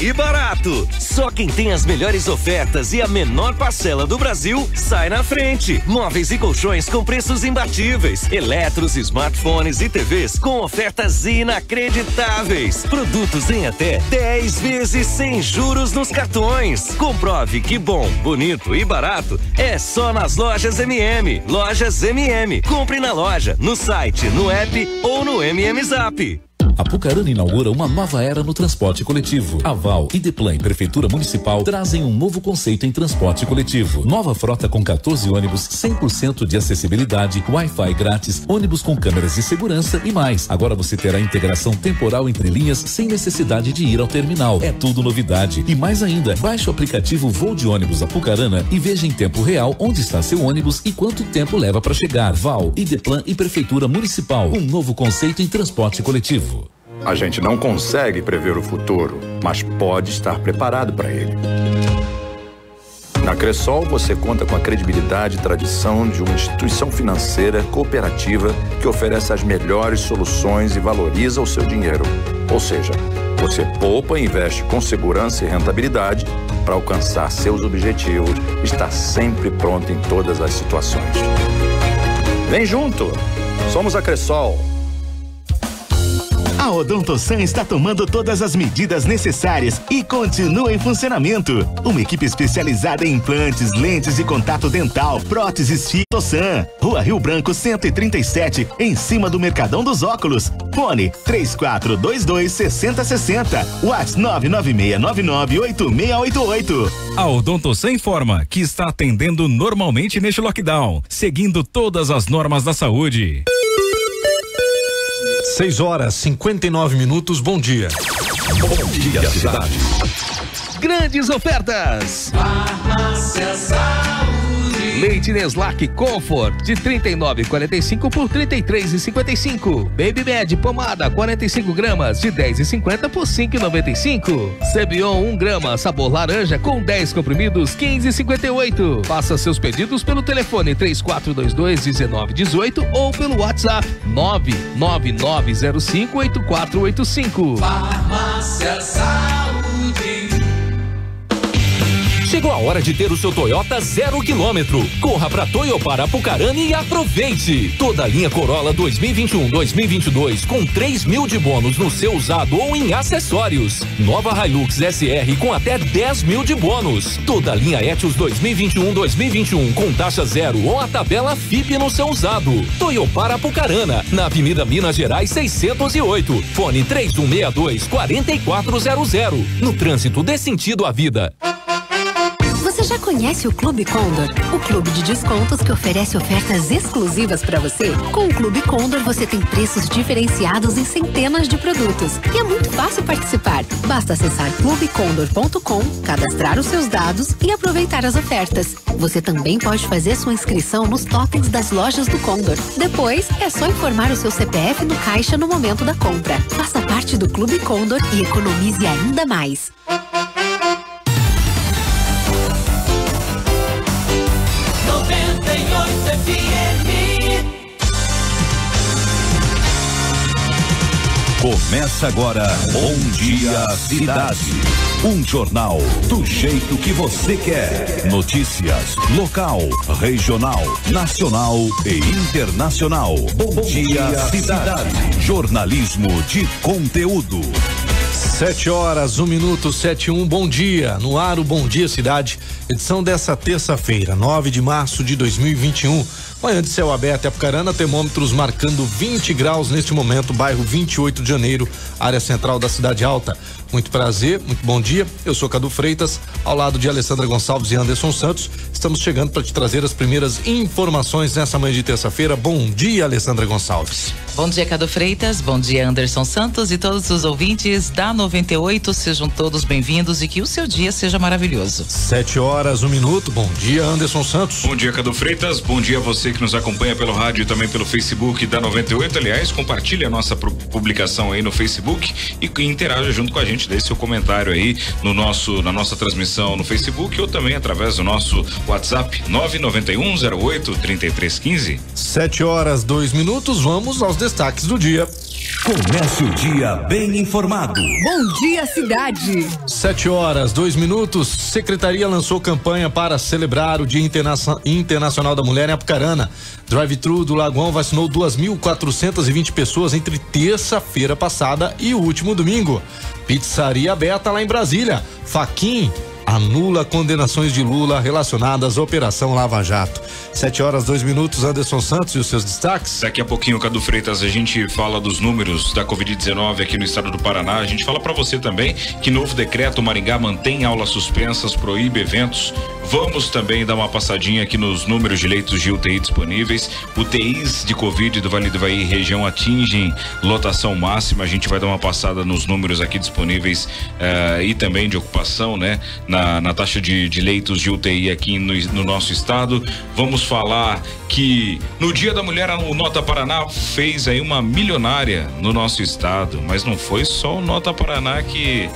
e barato. Só quem tem as melhores ofertas e a menor parcela do Brasil sai na frente. Móveis e colchões com preços imbatíveis. Eletros, smartphones e TVs com ofertas inacreditáveis. Produtos em até 10 vezes sem juros nos cartões. Comprove que bom, bonito e barato é só nas lojas MM. Lojas MM. Compre na loja, no site, no app ou no MM Zap. A Pucarana inaugura uma nova era no transporte coletivo. A Val e Deplan Prefeitura Municipal trazem um novo conceito em transporte coletivo. Nova frota com 14 ônibus, 100% de acessibilidade, Wi-Fi grátis, ônibus com câmeras de segurança e mais. Agora você terá integração temporal entre linhas sem necessidade de ir ao terminal. É tudo novidade. E mais ainda, baixe o aplicativo Voo de Ônibus Apucarana e veja em tempo real onde está seu ônibus e quanto tempo leva para chegar. Val, Ideplan e Prefeitura Municipal. Um novo conceito em transporte coletivo. A gente não consegue prever o futuro, mas pode estar preparado para ele. Na Cressol, você conta com a credibilidade e tradição de uma instituição financeira cooperativa que oferece as melhores soluções e valoriza o seu dinheiro. Ou seja, você poupa e investe com segurança e rentabilidade para alcançar seus objetivos. Está sempre pronto em todas as situações. Vem junto! Somos a Cressol. A Odontosan está tomando todas as medidas necessárias e continua em funcionamento. Uma equipe especializada em implantes, lentes de contato dental, próteses Fitosan. Rua Rio Branco 137, em cima do Mercadão dos Óculos. Fone 3422 6060. WhatsApp 996998688. A Odontosan informa que está atendendo normalmente neste lockdown, seguindo todas as normas da saúde. 6 horas 59 minutos. Bom dia. Bom dia, cidade. Grandes ofertas. Farmácia Saúde. Leite Neslac Comfort de 39,45 por 33,55. Baby Med pomada 45 gramas de 10,50 por 5,95. Cebion 1 grama sabor laranja com 10 comprimidos 15,58. Faça seus pedidos pelo telefone 3422 1918 ou pelo WhatsApp 99905 8485. Farmácia Saúde. Chegou a hora de ter o seu Toyota zero quilômetro. Corra para Toyopar Apucarana e aproveite. Toda a linha Corolla 2021-2022 com 3 mil de bônus no seu usado ou em acessórios. Nova Hilux SR com até 10 mil de bônus. Toda a linha Etios 2021-2021 com taxa zero ou a tabela FIP no seu usado. Toyopar Apucarana, na Avenida Minas Gerais 608. Fone 3162 4400. No trânsito dê sentido à vida. Conhece o Clube Condor? O clube de descontos que oferece ofertas exclusivas para você? Com o Clube Condor você tem preços diferenciados em centenas de produtos. E é muito fácil participar. Basta acessar clubecondor.com, cadastrar os seus dados e aproveitar as ofertas. Você também pode fazer sua inscrição nos totens das lojas do Condor. Depois, é só informar o seu CPF no caixa no momento da compra. Faça parte do Clube Condor e economize ainda mais. Começa agora Bom Dia Cidade. Um jornal do jeito que você quer. Notícias local, regional, nacional e internacional. Bom, Dia, Cidade. Jornalismo de conteúdo. Sete horas, um minuto, sete um, bom dia. No ar, o Bom Dia Cidade, edição dessa terça-feira, 9 de março de 2021. Manhã de céu aberto, Apucarana, termômetros marcando 20 graus neste momento, bairro 28 de janeiro, área central da cidade alta. Muito prazer, muito bom dia. Eu sou Cadu Freitas, ao lado de Alessandra Gonçalves e Anderson Santos. Estamos chegando para te trazer as primeiras informações nessa manhã de terça-feira. Bom dia, Alessandra Gonçalves. Bom dia, Cadu Freitas. Bom dia, Anderson Santos e todos os ouvintes da 98. Sejam todos bem-vindos e que o seu dia seja maravilhoso. Sete horas, um minuto. Bom dia, Anderson Santos. Bom dia, Cadu Freitas. Bom dia a você que nos acompanha pelo rádio e também pelo Facebook da 98. Aliás, compartilhe a nossa publicação aí no Facebook e interaja junto com a gente. Deixe seu comentário aí no nosso, na nossa transmissão no Facebook ou também através do nosso WhatsApp 99108 3315. Sete horas, dois minutos. Vamos aos destaques do dia. Comece o dia bem informado. Bom dia, cidade. Sete horas, dois minutos. Secretaria lançou campanha para celebrar o Dia Interna Internacional da Mulher em Apucarana. Drive-thru do Lagoão vacinou 2.420 pessoas entre terça-feira passada e o último domingo. Pizzaria aberta lá em Brasília. Faquin anula condenações de Lula relacionadas à Operação Lava Jato. Sete horas, dois minutos, Anderson Santos e os seus destaques. Daqui a pouquinho, Cadu Freitas, a gente fala dos números da Covid-19 aqui no estado do Paraná. A gente fala para você também que novo decreto Maringá mantém aulas suspensas, proíbe eventos. Vamos também dar uma passadinha aqui nos números de leitos de UTI disponíveis. UTIs de Covid do Vale do Bahia região atingem lotação máxima. A gente vai dar uma passada nos números aqui disponíveis uh, e também de ocupação, né? Na, na taxa de, de leitos de UTI aqui no, no nosso estado. Vamos falar que no Dia da Mulher o Nota Paraná fez aí uma milionária no nosso estado, mas não foi só o Nota Paraná que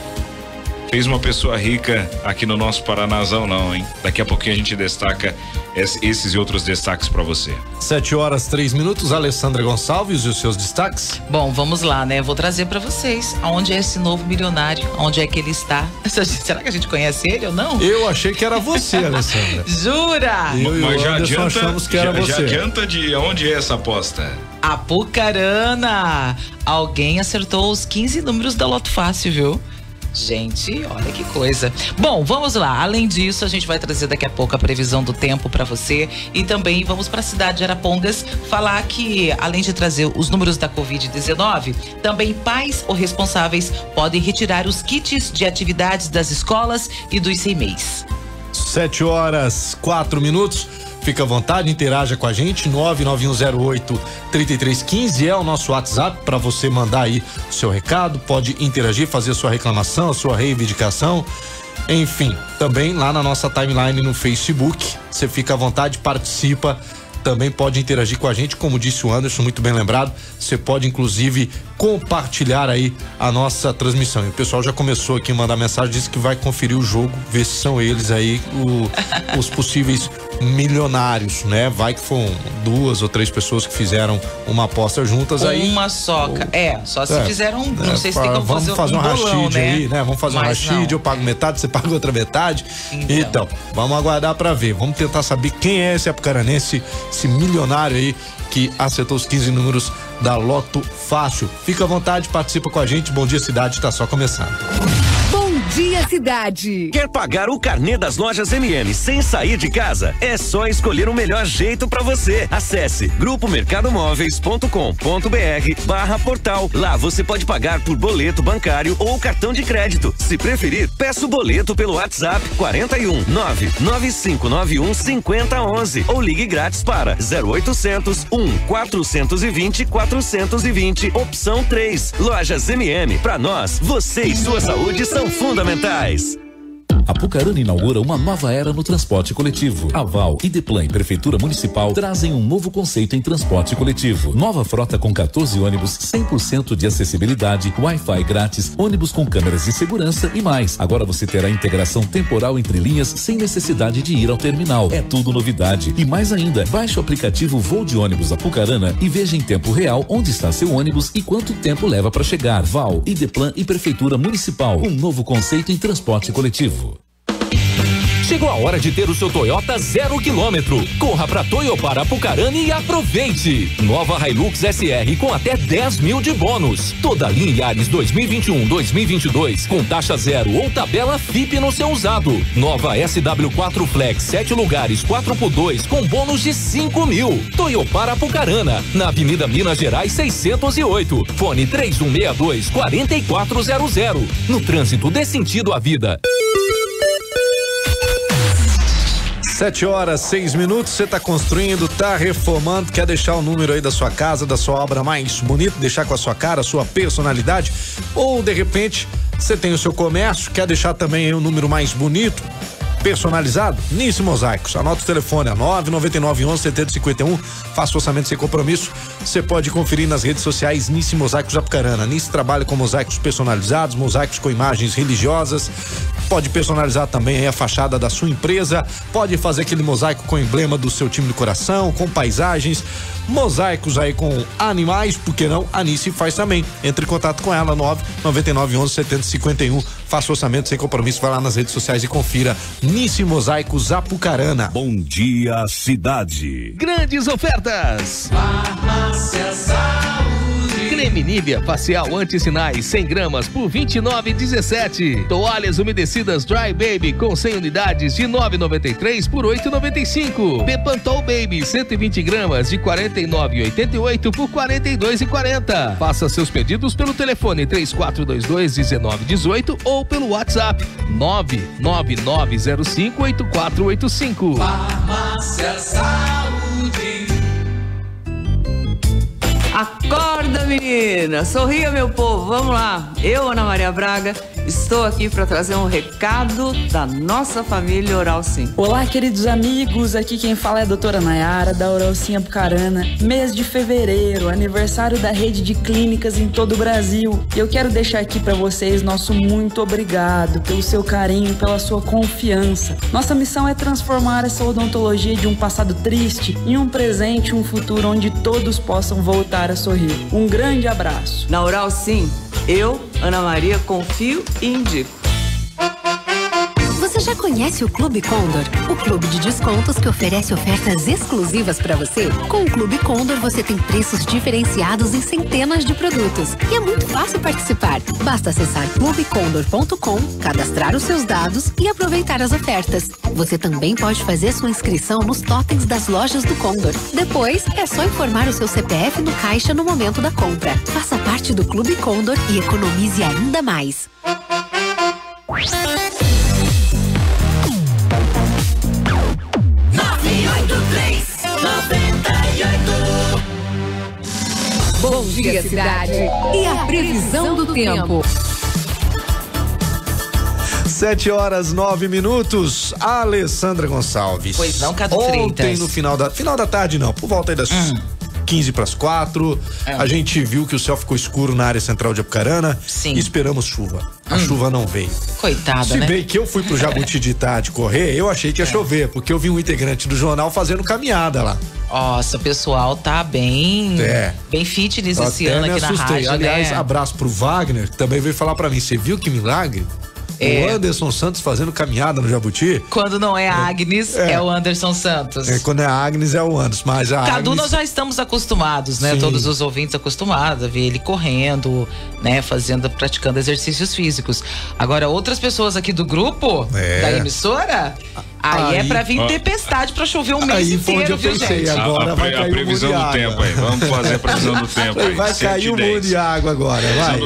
fez uma pessoa rica aqui no nosso Paranazão, não, hein? Daqui a pouquinho a gente destaca esses e outros destaques para você. Sete horas, três minutos, Alessandra Gonçalves e os seus destaques? Bom, vamos lá, né? Vou trazer para vocês aonde é esse novo milionário, onde é que ele está. Será que a gente conhece ele ou não? Eu achei que era você, Alessandra. Jura? Eu Mas já adianta, achamos que era já, você. já adianta de onde é essa aposta? Apucarana! Alguém acertou os 15 números da Loto Fácil, viu? Gente, olha que coisa. Bom, vamos lá. Além disso, a gente vai trazer daqui a pouco a previsão do tempo para você e também vamos para a cidade de Arapongas falar que além de trazer os números da COVID-19, também pais ou responsáveis podem retirar os kits de atividades das escolas e dos CMEs. Sete horas, quatro minutos. Fica à vontade, interaja com a gente. 99108 3315 é o nosso WhatsApp para você mandar aí o seu recado. Pode interagir, fazer a sua reclamação, a sua reivindicação. Enfim, também lá na nossa timeline no Facebook. Você fica à vontade, participa também pode interagir com a gente, como disse o Anderson, muito bem lembrado. Você pode inclusive compartilhar aí a nossa transmissão. E o pessoal já começou aqui a mandar mensagem, disse que vai conferir o jogo, ver se são eles aí o, os possíveis milionários, né? Vai que foram duas ou três pessoas que fizeram uma aposta juntas uma aí. Uma só, é, só se É, fizeram, não é, sei se tem como vamos fazer, fazer um, um rachide né? aí, né? Vamos fazer um Mas rachide, não. eu pago metade, você paga outra metade. Então. vamos aguardar pra ver. Vamos tentar saber quem é esse apucaranense, esse milionário aí que acertou os 15 números da Loto Fácil. Fica à vontade, participa com a gente. Bom dia, cidade, tá só começando. Bom dia, cidade. Quer pagar o carnê das lojas MM sem sair de casa? É só escolher o melhor jeito para você. Acesse grupomercadomóveis.com.br barra portal. Lá você pode pagar por boleto bancário ou cartão de crédito. Se preferir, peça o boleto pelo WhatsApp 41 99591 5011 ou ligue grátis para 0800 1 420 420 opção 3. Lojas MM. Para nós, você e sua saúde são fundamentais. A Pucarana inaugura uma nova era no transporte coletivo. A Val, e Prefeitura Municipal trazem um novo conceito em transporte coletivo. Nova frota com 14 ônibus, 100% de acessibilidade, Wi-Fi grátis, ônibus com câmeras de segurança e mais. Agora você terá integração temporal entre linhas sem necessidade de ir ao terminal. É tudo novidade. E mais ainda, baixe o aplicativo Voo de Ônibus Apucarana e veja em tempo real onde está seu ônibus e quanto tempo leva para chegar. Val, Ideplan e Prefeitura Municipal. Um novo conceito em transporte coletivo. Chegou a hora de ter o seu Toyota zero quilômetro. Corra pra Toyopar Apucarana e aproveite. Nova Hilux SR com até 10 mil de bônus. Toda linha Yaris 2021-2022 com taxa zero ou tabela FIP no seu usado. Nova SW4 Flex 7 lugares 4 por 2 com bônus de 5 mil. Toyopar Apucarana, na Avenida Minas Gerais 608. Fone 3162 4400. No trânsito dê sentido à vida. Sete horas, seis minutos, você está construindo, tá reformando, quer deixar o número aí da sua casa, da sua obra mais bonita, deixar com a sua cara, a sua personalidade, ou de repente você tem o seu comércio, quer deixar também o número mais bonito, personalizado? Nice Mosaicos. Anota o telefone, é 999 11 7051. Faça orçamento sem compromisso. Você pode conferir nas redes sociais Nice Mosaicos Apucarana. Nice trabalha com mosaicos personalizados, mosaicos com imagens religiosas. Pode personalizar também aí a fachada da sua empresa, pode fazer aquele mosaico com o emblema do seu time do coração, com paisagens, mosaicos aí com animais, por que não? A Nice faz também. Entre em contato com ela, 9 99 11 70 51. Faça orçamento sem compromisso, vai lá nas redes sociais e confira. Nice Mosaicos Apucarana. Bom dia, cidade. Grandes ofertas. Farmácia Saúde. Creme facial anti-sinais 100 gramas por 29,17. Toalhas umedecidas Dry Baby com 100 unidades de 9,93 por 8,95. Bepantol Baby 120 gramas de 49,88 por 42,40. Faça seus pedidos pelo telefone 3422-1918 ou pelo WhatsApp 999058485. Farmácia Saúde. Acorda, menina! Sorria, meu povo! Vamos lá! Eu, Ana Maria Braga, estou aqui para trazer um recado da nossa família Oral Sim. Olá, queridos amigos. Aqui quem fala é a doutora Nayara, da Oral Sim Apucarana. Mês de fevereiro, aniversário da rede de clínicas em todo o Brasil. E eu quero deixar aqui para vocês nosso muito obrigado pelo seu carinho, pela sua confiança. Nossa missão é transformar essa odontologia de um passado triste em um presente, um futuro onde todos possam voltar a sorrir. Um grande abraço. Na Oral Sim, eu, Ana Maria, confio e indico. Você já conhece o Clube Condor? O clube de descontos que oferece ofertas exclusivas para você? Com o Clube Condor você tem preços diferenciados em centenas de produtos. E é muito fácil participar. Basta acessar clubecondor.com, cadastrar os seus dados e aproveitar as ofertas. Você também pode fazer sua inscrição nos totens das lojas do Condor. Depois, é só informar o seu CPF no caixa no momento da compra. Faça parte do Clube Condor e economize ainda mais. Dia, cidade. E a previsão do tempo. Sete horas, nove minutos. Alessandra Gonçalves. Pois não, Cadu Ontem, Freitas. no final da. Final da tarde, não. Por volta aí das. 15 para as quatro, a gente viu que o céu ficou escuro na área central de Apucarana. Sim. E esperamos chuva. A chuva não veio. Coitada, Se né? bem que eu fui pro Jabuti de tarde correr, eu achei que ia chover, porque eu vi um integrante do jornal fazendo caminhada lá. Nossa, o pessoal tá bem. É. Bem fitness Eu esse até ano aqui na assustei. rádio. Aliás, né? abraço pro Wagner, que também veio falar pra mim. Você viu que milagre? É. O Anderson Santos fazendo caminhada no Jabuti. Quando não é a Agnes, é, É. o Anderson Santos. É, quando é a Agnes é o Anderson, mas a Cadu, Agnes... nós já estamos acostumados, né? Sim. Todos os ouvintes acostumados a ver ele correndo, né? Fazendo, praticando exercícios físicos. Agora, outras pessoas aqui do grupo, É. da emissora, aí, é Aí- pra vir Ó. tempestade pra chover um mês inteiro, eu viu, pensei, gente? agora a, vai pre- cair a um previsão do de tempo água. aí. Vamos fazer a previsão do tempo aí. Vai cair e um mundo de água agora, vai.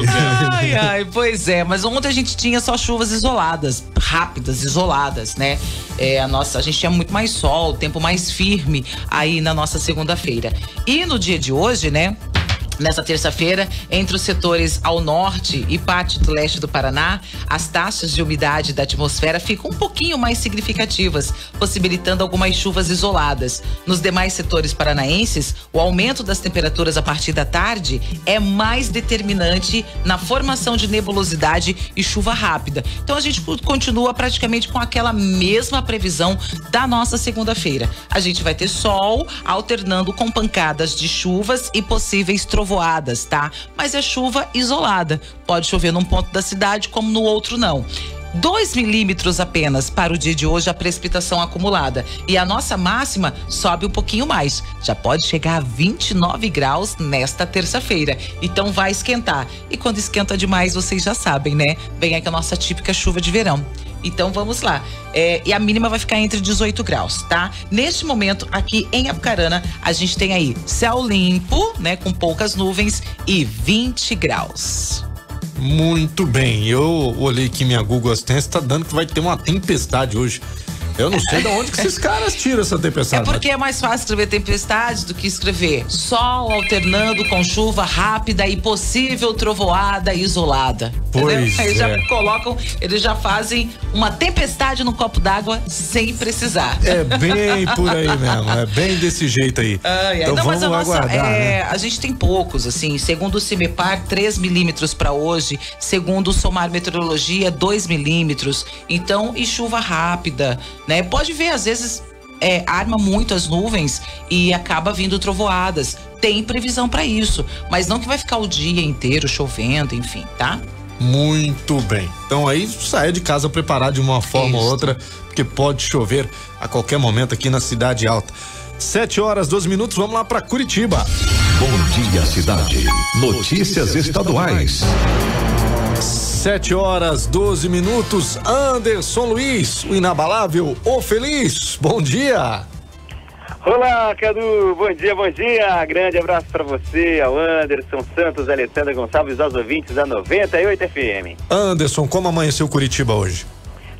Ai, ai, pois é, mas ontem a gente tinha só isoladas, rápidas, isoladas, né? É, a nossa, a gente tinha muito mais sol, tempo mais firme aí na nossa segunda-feira. E no dia de hoje, né? Nessa terça-feira, entre os setores ao norte e parte do leste do Paraná, as taxas de umidade da atmosfera ficam um pouquinho mais significativas, possibilitando algumas chuvas isoladas. Nos demais setores paranaenses, o aumento das temperaturas a partir da tarde é mais determinante na formação de nebulosidade e chuva rápida. Então a gente continua praticamente com aquela mesma previsão da nossa segunda-feira. A gente vai ter sol alternando com pancadas de chuvas e possíveis trovoadas, tá? Mas é chuva isolada. Pode chover num ponto da cidade como no outro não. 2 milímetros apenas para o dia de hoje a precipitação acumulada. E a nossa máxima sobe um pouquinho mais. Já pode chegar a 29 graus nesta terça-feira. Então vai esquentar. E quando esquenta demais, vocês já sabem, né? Vem aqui a nossa típica chuva de verão. Então vamos lá. É, e a mínima vai ficar entre 18 graus, tá? Neste momento, aqui em Apucarana, a gente tem aí céu limpo, né? Com poucas nuvens e 20 graus. Muito bem, eu olhei aqui minha Google Assistência, tá dando que vai ter uma tempestade hoje. Eu não sei de onde que esses caras tiram essa É tempestade. porque é mais fácil escrever tempestade do que escrever sol alternando com chuva rápida e possível trovoada isolada. entendeu? Pois Eles já é. colocam, eles já fazem uma tempestade no copo d'água sem precisar. É bem por aí mesmo, é bem desse jeito aí. Então Não, vamos mas a nossa, aguardar, é, né? a gente tem poucos, assim, segundo o CIMEPAR, 3 milímetros para hoje, segundo o Somar Meteorologia, 2 milímetros. Então, e chuva rápida, né? Pode ver, às vezes, é, arma muito as nuvens e acaba vindo trovoadas. Tem previsão para isso, mas não que vai ficar o dia inteiro chovendo, enfim, tá? Muito bem. Então aí saia de casa preparado de uma forma ou outra, porque pode chover a qualquer momento aqui na Cidade Alta. Sete horas, 12 minutos, vamos lá para Curitiba. Bom dia, cidade. Notícias estaduais. Sete horas, 12 minutos. Anderson Luiz, o inabalável, o feliz. Bom dia. Olá, Cadu, bom dia, bom dia. Grande abraço para você, ao Anderson Santos, Alessandra Gonçalves, aos ouvintes da 98 FM. Anderson, como amanheceu Curitiba hoje?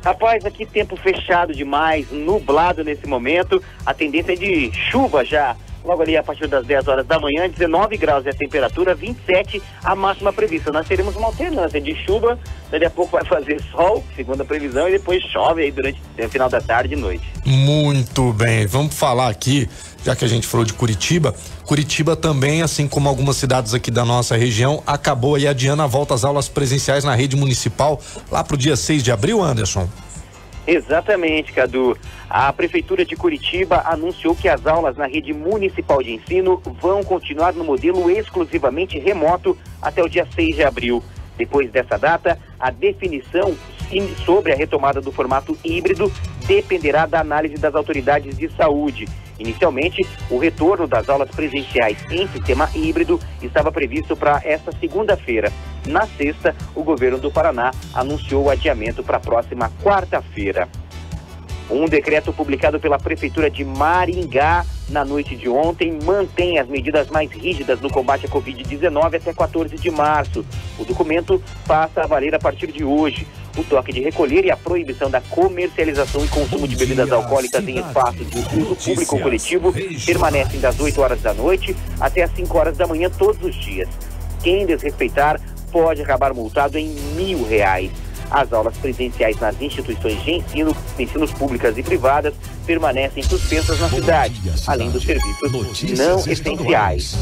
Rapaz, aqui tempo fechado demais, nublado nesse momento. A tendência é de chuva já. Logo ali a partir das 10 horas da manhã, 19 graus é a temperatura, 27 a máxima prevista. Nós teremos uma alternância de chuva, daqui a pouco vai fazer sol, segundo a previsão, e depois chove aí durante o final da tarde e noite. Muito bem, vamos falar aqui, já que a gente falou de Curitiba. Curitiba também, assim como algumas cidades aqui da nossa região, acabou aí adiando a volta às aulas presenciais na rede municipal lá pro dia 6 de abril, Anderson. Exatamente, Cadu. A Prefeitura de Curitiba anunciou que as aulas na rede municipal de ensino vão continuar no modelo exclusivamente remoto até o dia 6 de abril. Depois dessa data, a definição sobre a retomada do formato híbrido dependerá da análise das autoridades de saúde. Inicialmente, o retorno das aulas presenciais em sistema híbrido estava previsto para esta segunda-feira. Na sexta, o governo do Paraná anunciou o adiamento para a próxima quarta-feira. Um decreto publicado pela Prefeitura de Maringá na noite de ontem mantém as medidas mais rígidas no combate à Covid-19 até 14 de março. O documento passa a valer a partir de hoje. O toque de recolher e a proibição da comercialização e consumo de bebidas alcoólicas em espaços de uso público ou coletivo permanecem das 8 horas da noite até as 5 horas da manhã todos os dias. Quem desrespeitar pode acabar multado em mil reais. As aulas presenciais nas instituições de ensino, ensinos públicas e privadas, permanecem suspensas na cidade, além dos serviços não essenciais.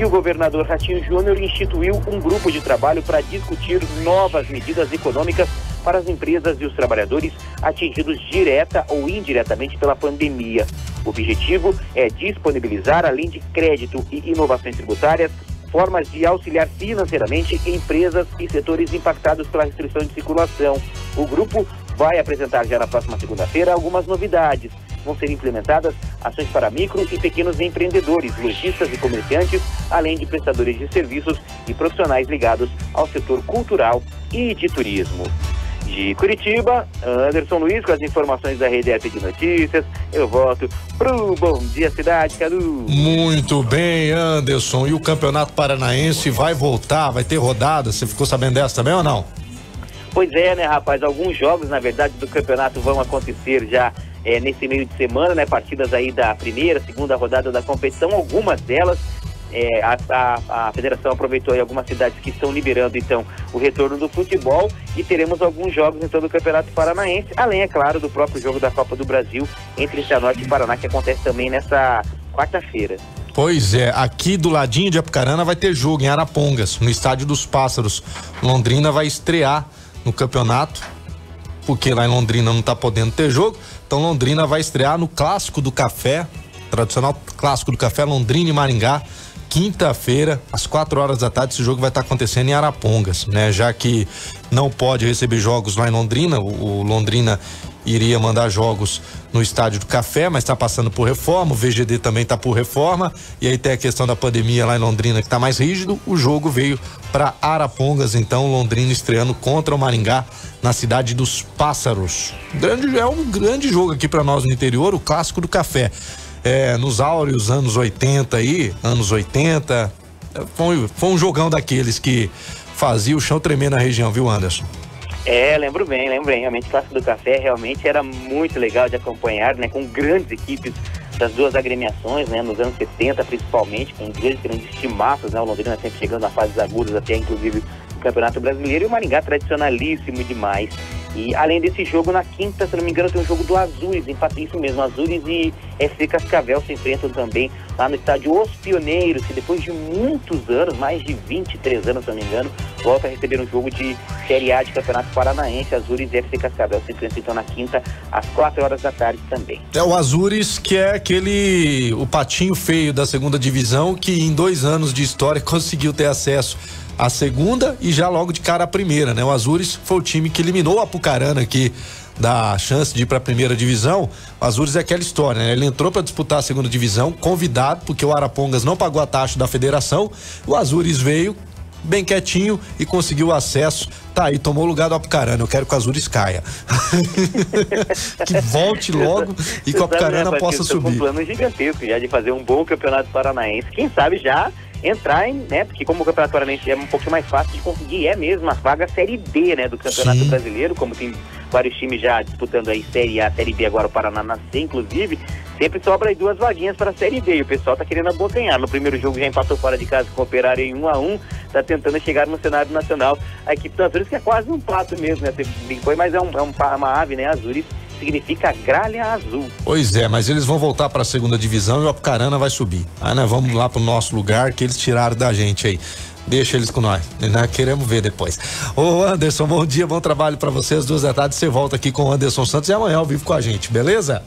E o governador Ratinho Júnior instituiu um grupo de trabalho para discutir novas medidas econômicas para as empresas e os trabalhadores atingidos direta ou indiretamente pela pandemia. O objetivo é disponibilizar, além de crédito e inovações tributárias, formas de auxiliar financeiramente empresas e setores impactados pela restrição de circulação. O grupo vai apresentar já na próxima segunda-feira algumas novidades. Vão ser implementadas ações para micro e pequenos empreendedores, lojistas e comerciantes, além de prestadores de serviços e profissionais ligados ao setor cultural e de turismo. De Curitiba, Anderson Luiz com as informações da Rede App de Notícias. Eu volto pro Bom Dia Cidade, Cadu. Muito bem, Anderson. E o Campeonato Paranaense vai voltar, vai ter rodada. Você ficou sabendo dessa também ou não? Pois é, né, rapaz? Alguns jogos, na verdade, do campeonato vão acontecer já é, nesse meio de semana, né? Partidas aí da primeira, segunda rodada da competição, algumas delas. é, a, a- a federação aproveitou aí algumas cidades que estão liberando então o retorno do futebol e teremos alguns jogos então do Campeonato Paranaense, além, é claro, do próprio jogo da Copa do Brasil entre Cianorte e Paraná, que acontece também nessa quarta-feira. Pois é, aqui do ladinho de Apucarana vai ter jogo em Arapongas, no Estádio dos Pássaros. Londrina vai estrear no campeonato, porque lá em Londrina não tá podendo ter jogo. Então Londrina vai estrear no Clássico do Café, tradicional Clássico do Café Londrina e Maringá. Quinta-feira, às quatro horas da tarde, esse jogo vai estar acontecendo em Arapongas, né? Já que não pode receber jogos lá em Londrina, o, o Londrina iria mandar jogos no estádio do Café, mas está passando por reforma, o VGD também está por reforma, e aí tem a questão da pandemia lá em Londrina que está mais rígido. O jogo veio para Arapongas, então Londrina estreando contra o Maringá na cidade dos Pássaros. Grande, é um grande jogo aqui para nós no interior, o clássico do café. É, nos áureos anos 80 aí, anos 80, é, foi, foi um jogão daqueles que fazia o chão tremer na região, viu, Anderson? É, lembro bem, lembro bem. Realmente, o Clássico do Café realmente era muito legal de acompanhar, né? Com grandes equipes das duas agremiações, né? Nos anos 70, principalmente, com grandes, grandes timaços, né? O Londrina sempre chegando a fases agudas, até inclusive Campeonato Brasileiro e o Maringá tradicionalíssimo demais. E além desse jogo, na quinta, se não me engano, tem um jogo do Azures, empate isso mesmo, Azures e FC Cascavel se enfrentam também lá no estádio Os Pioneiros, que depois de muitos anos, mais de 23 anos, se não me engano, volta a receber um jogo de Série A de Campeonato Paranaense, Azures e FC Cascavel se enfrentam então na quinta, às 4 horas da tarde também. É o Azures, que é aquele, o patinho feio da segunda divisão, que em dois anos de história conseguiu ter acesso a segunda e já logo de cara a primeira, né? O Azures foi o time que eliminou o Apucarana aqui da chance de ir para a primeira divisão. O Azures é aquela história, né? Ele entrou para disputar a segunda divisão, convidado porque o Arapongas não pagou a taxa da federação. O Azures veio bem quietinho e conseguiu o acesso. Tá aí, tomou o lugar do Apucarana. Eu quero que o Azures caia. que volte logo e que o Apucarana possa subir. Um plano gigantesco já de fazer um bom campeonato paranaense. Quem sabe já entrar em, né? Porque como o Campeonato Paranaense é um pouco mais fácil de conseguir, é mesmo a vaga Série B, né? Do Campeonato Sim. Brasileiro, como tem vários times já disputando aí Série A, Série B, agora o Paraná nascer, inclusive, sempre sobra aí duas vaguinhas para a Série B. E o pessoal tá querendo abocanhar. No primeiro jogo já empatou fora de casa com o Operário em 1 a 1 tá tentando chegar no cenário nacional. A equipe do Azures que é quase um pato mesmo, né? Você brincou, mas é, um, é um, uma ave, né? Azures significa gralha azul. Pois é, mas eles vão voltar para a segunda divisão e o Apucarana vai subir. Aí nós vamos lá pro nosso lugar que eles tiraram da gente aí. Deixa eles com nós, né? queremos ver depois. Ô Anderson, bom dia, bom trabalho para vocês. Duas da tarde você volta aqui com o Anderson Santos e amanhã ao vivo com a gente, beleza?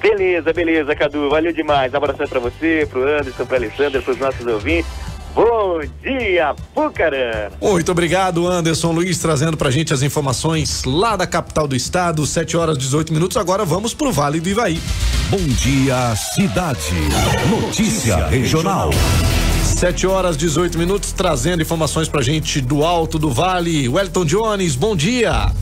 Beleza, beleza, Cadu. Valeu demais. Um abraço para você, pro Anderson, pro Alessandro, pros nossos ouvintes. Bom dia, Pucarana. Muito obrigado, Anderson Luiz, trazendo pra gente as informações lá da capital do estado, 7 horas 18 minutos. Agora vamos pro Vale do Ivaí. Bom dia, cidade. Notícia regional. 7 horas 18 minutos, trazendo informações pra gente do Alto do Vale. Wellington Jones, bom dia.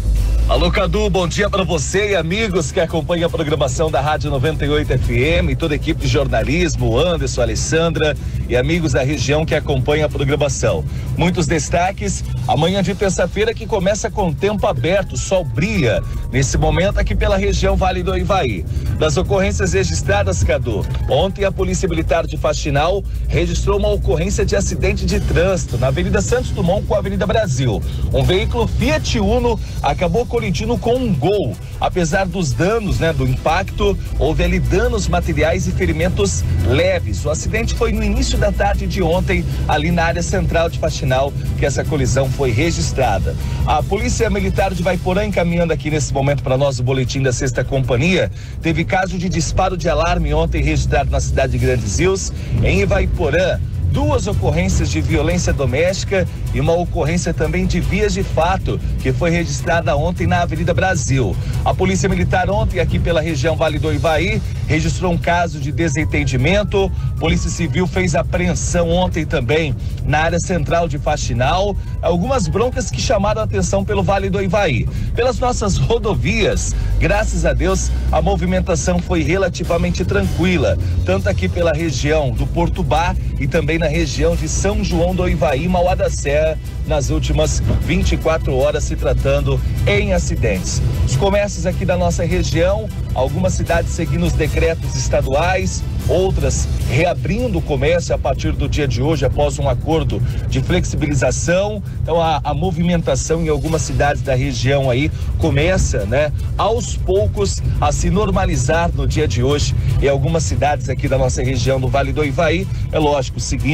Alô Cadu, bom dia para você e amigos que acompanham a programação da Rádio 98 FM, toda a equipe de jornalismo, Anderson, Alessandra e amigos da região que acompanham a programação. Muitos destaques, amanhã de terça-feira que começa com tempo aberto, sol brilha, nesse momento aqui pela região Vale do Ivaí. Das ocorrências registradas, Cadu, ontem a Polícia Militar de Faxinal registrou uma ocorrência de acidente de trânsito na Avenida Santos Dumont com a Avenida Brasil. Um veículo Fiat Uno acabou colidindo com um gol. Apesar dos danos, né, do impacto, houve ali danos materiais e ferimentos leves. O acidente foi no início da tarde de ontem, ali na área central de Faxinal, que essa colisão foi registrada. A Polícia Militar de Vaiporã, encaminhando aqui nesse momento para nós o boletim da Sexta Companhia, teve caso de disparo de alarme ontem registrado na cidade de Grandes Rios, em Ivaiporã duas ocorrências de violência doméstica e uma ocorrência também de vias de fato, que foi registrada ontem na Avenida Brasil. A Polícia Militar ontem aqui pela região Vale do Ivaí registrou um caso de desentendimento. Polícia Civil fez apreensão ontem também na área central de Faxinal. Algumas broncas que chamaram a atenção pelo Vale do Ivaí. Pelas nossas rodovias, graças a Deus, a movimentação foi relativamente tranquila, tanto aqui pela região do Porto Bar e também na região de São João do Ivaí, Mauá da Serra, nas últimas 24 horas, se tratando em acidentes. Os comércios aqui da nossa região, algumas cidades seguindo os decretos estaduais, outras reabrindo o comércio a partir do dia de hoje, após um acordo de flexibilização. Então, a, a movimentação em algumas cidades da região aí começa, né, aos poucos a se normalizar no dia de hoje. Em algumas cidades aqui da nossa região do Vale do Ivaí, é lógico, seguindo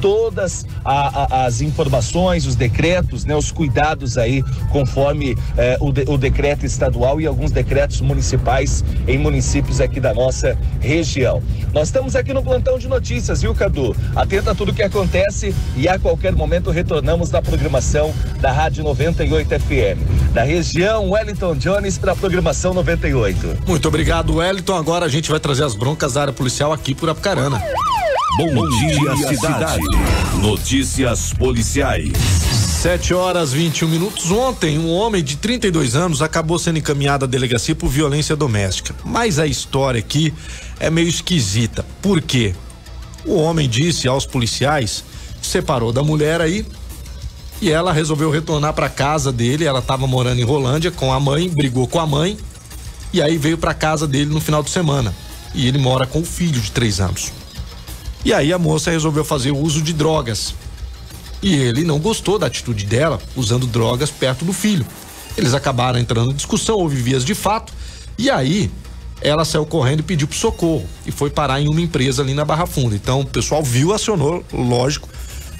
todas a, a, as informações, os decretos, né, os cuidados aí, conforme eh, o, de, o decreto estadual e alguns decretos municipais em municípios aqui da nossa região. Nós estamos aqui no plantão de notícias, viu, Cadu? Atenta a tudo que acontece e a qualquer momento retornamos da programação da Rádio 98 FM. Da região, Wellington Jones para a programação 98. Muito obrigado, Wellington. Agora a gente vai trazer as broncas da área policial aqui por Apucarana. Bom, Bom dia, dia cidade. cidade. Notícias policiais. 7 horas 21 minutos. Ontem, um homem de 32 anos acabou sendo encaminhado à delegacia por violência doméstica. Mas a história aqui é meio esquisita. Por quê? O homem disse aos policiais, separou da mulher aí e ela resolveu retornar para casa dele. Ela estava morando em Rolândia com a mãe, brigou com a mãe e aí veio para casa dele no final de semana. E ele mora com o filho de três anos. E aí a moça resolveu fazer uso de drogas. E ele não gostou da atitude dela, usando drogas perto do filho. Eles acabaram entrando em discussão, houve vias de fato, e aí ela saiu correndo e pediu pro socorro e foi parar em uma empresa ali na Barra Funda. Então o pessoal viu, acionou, lógico,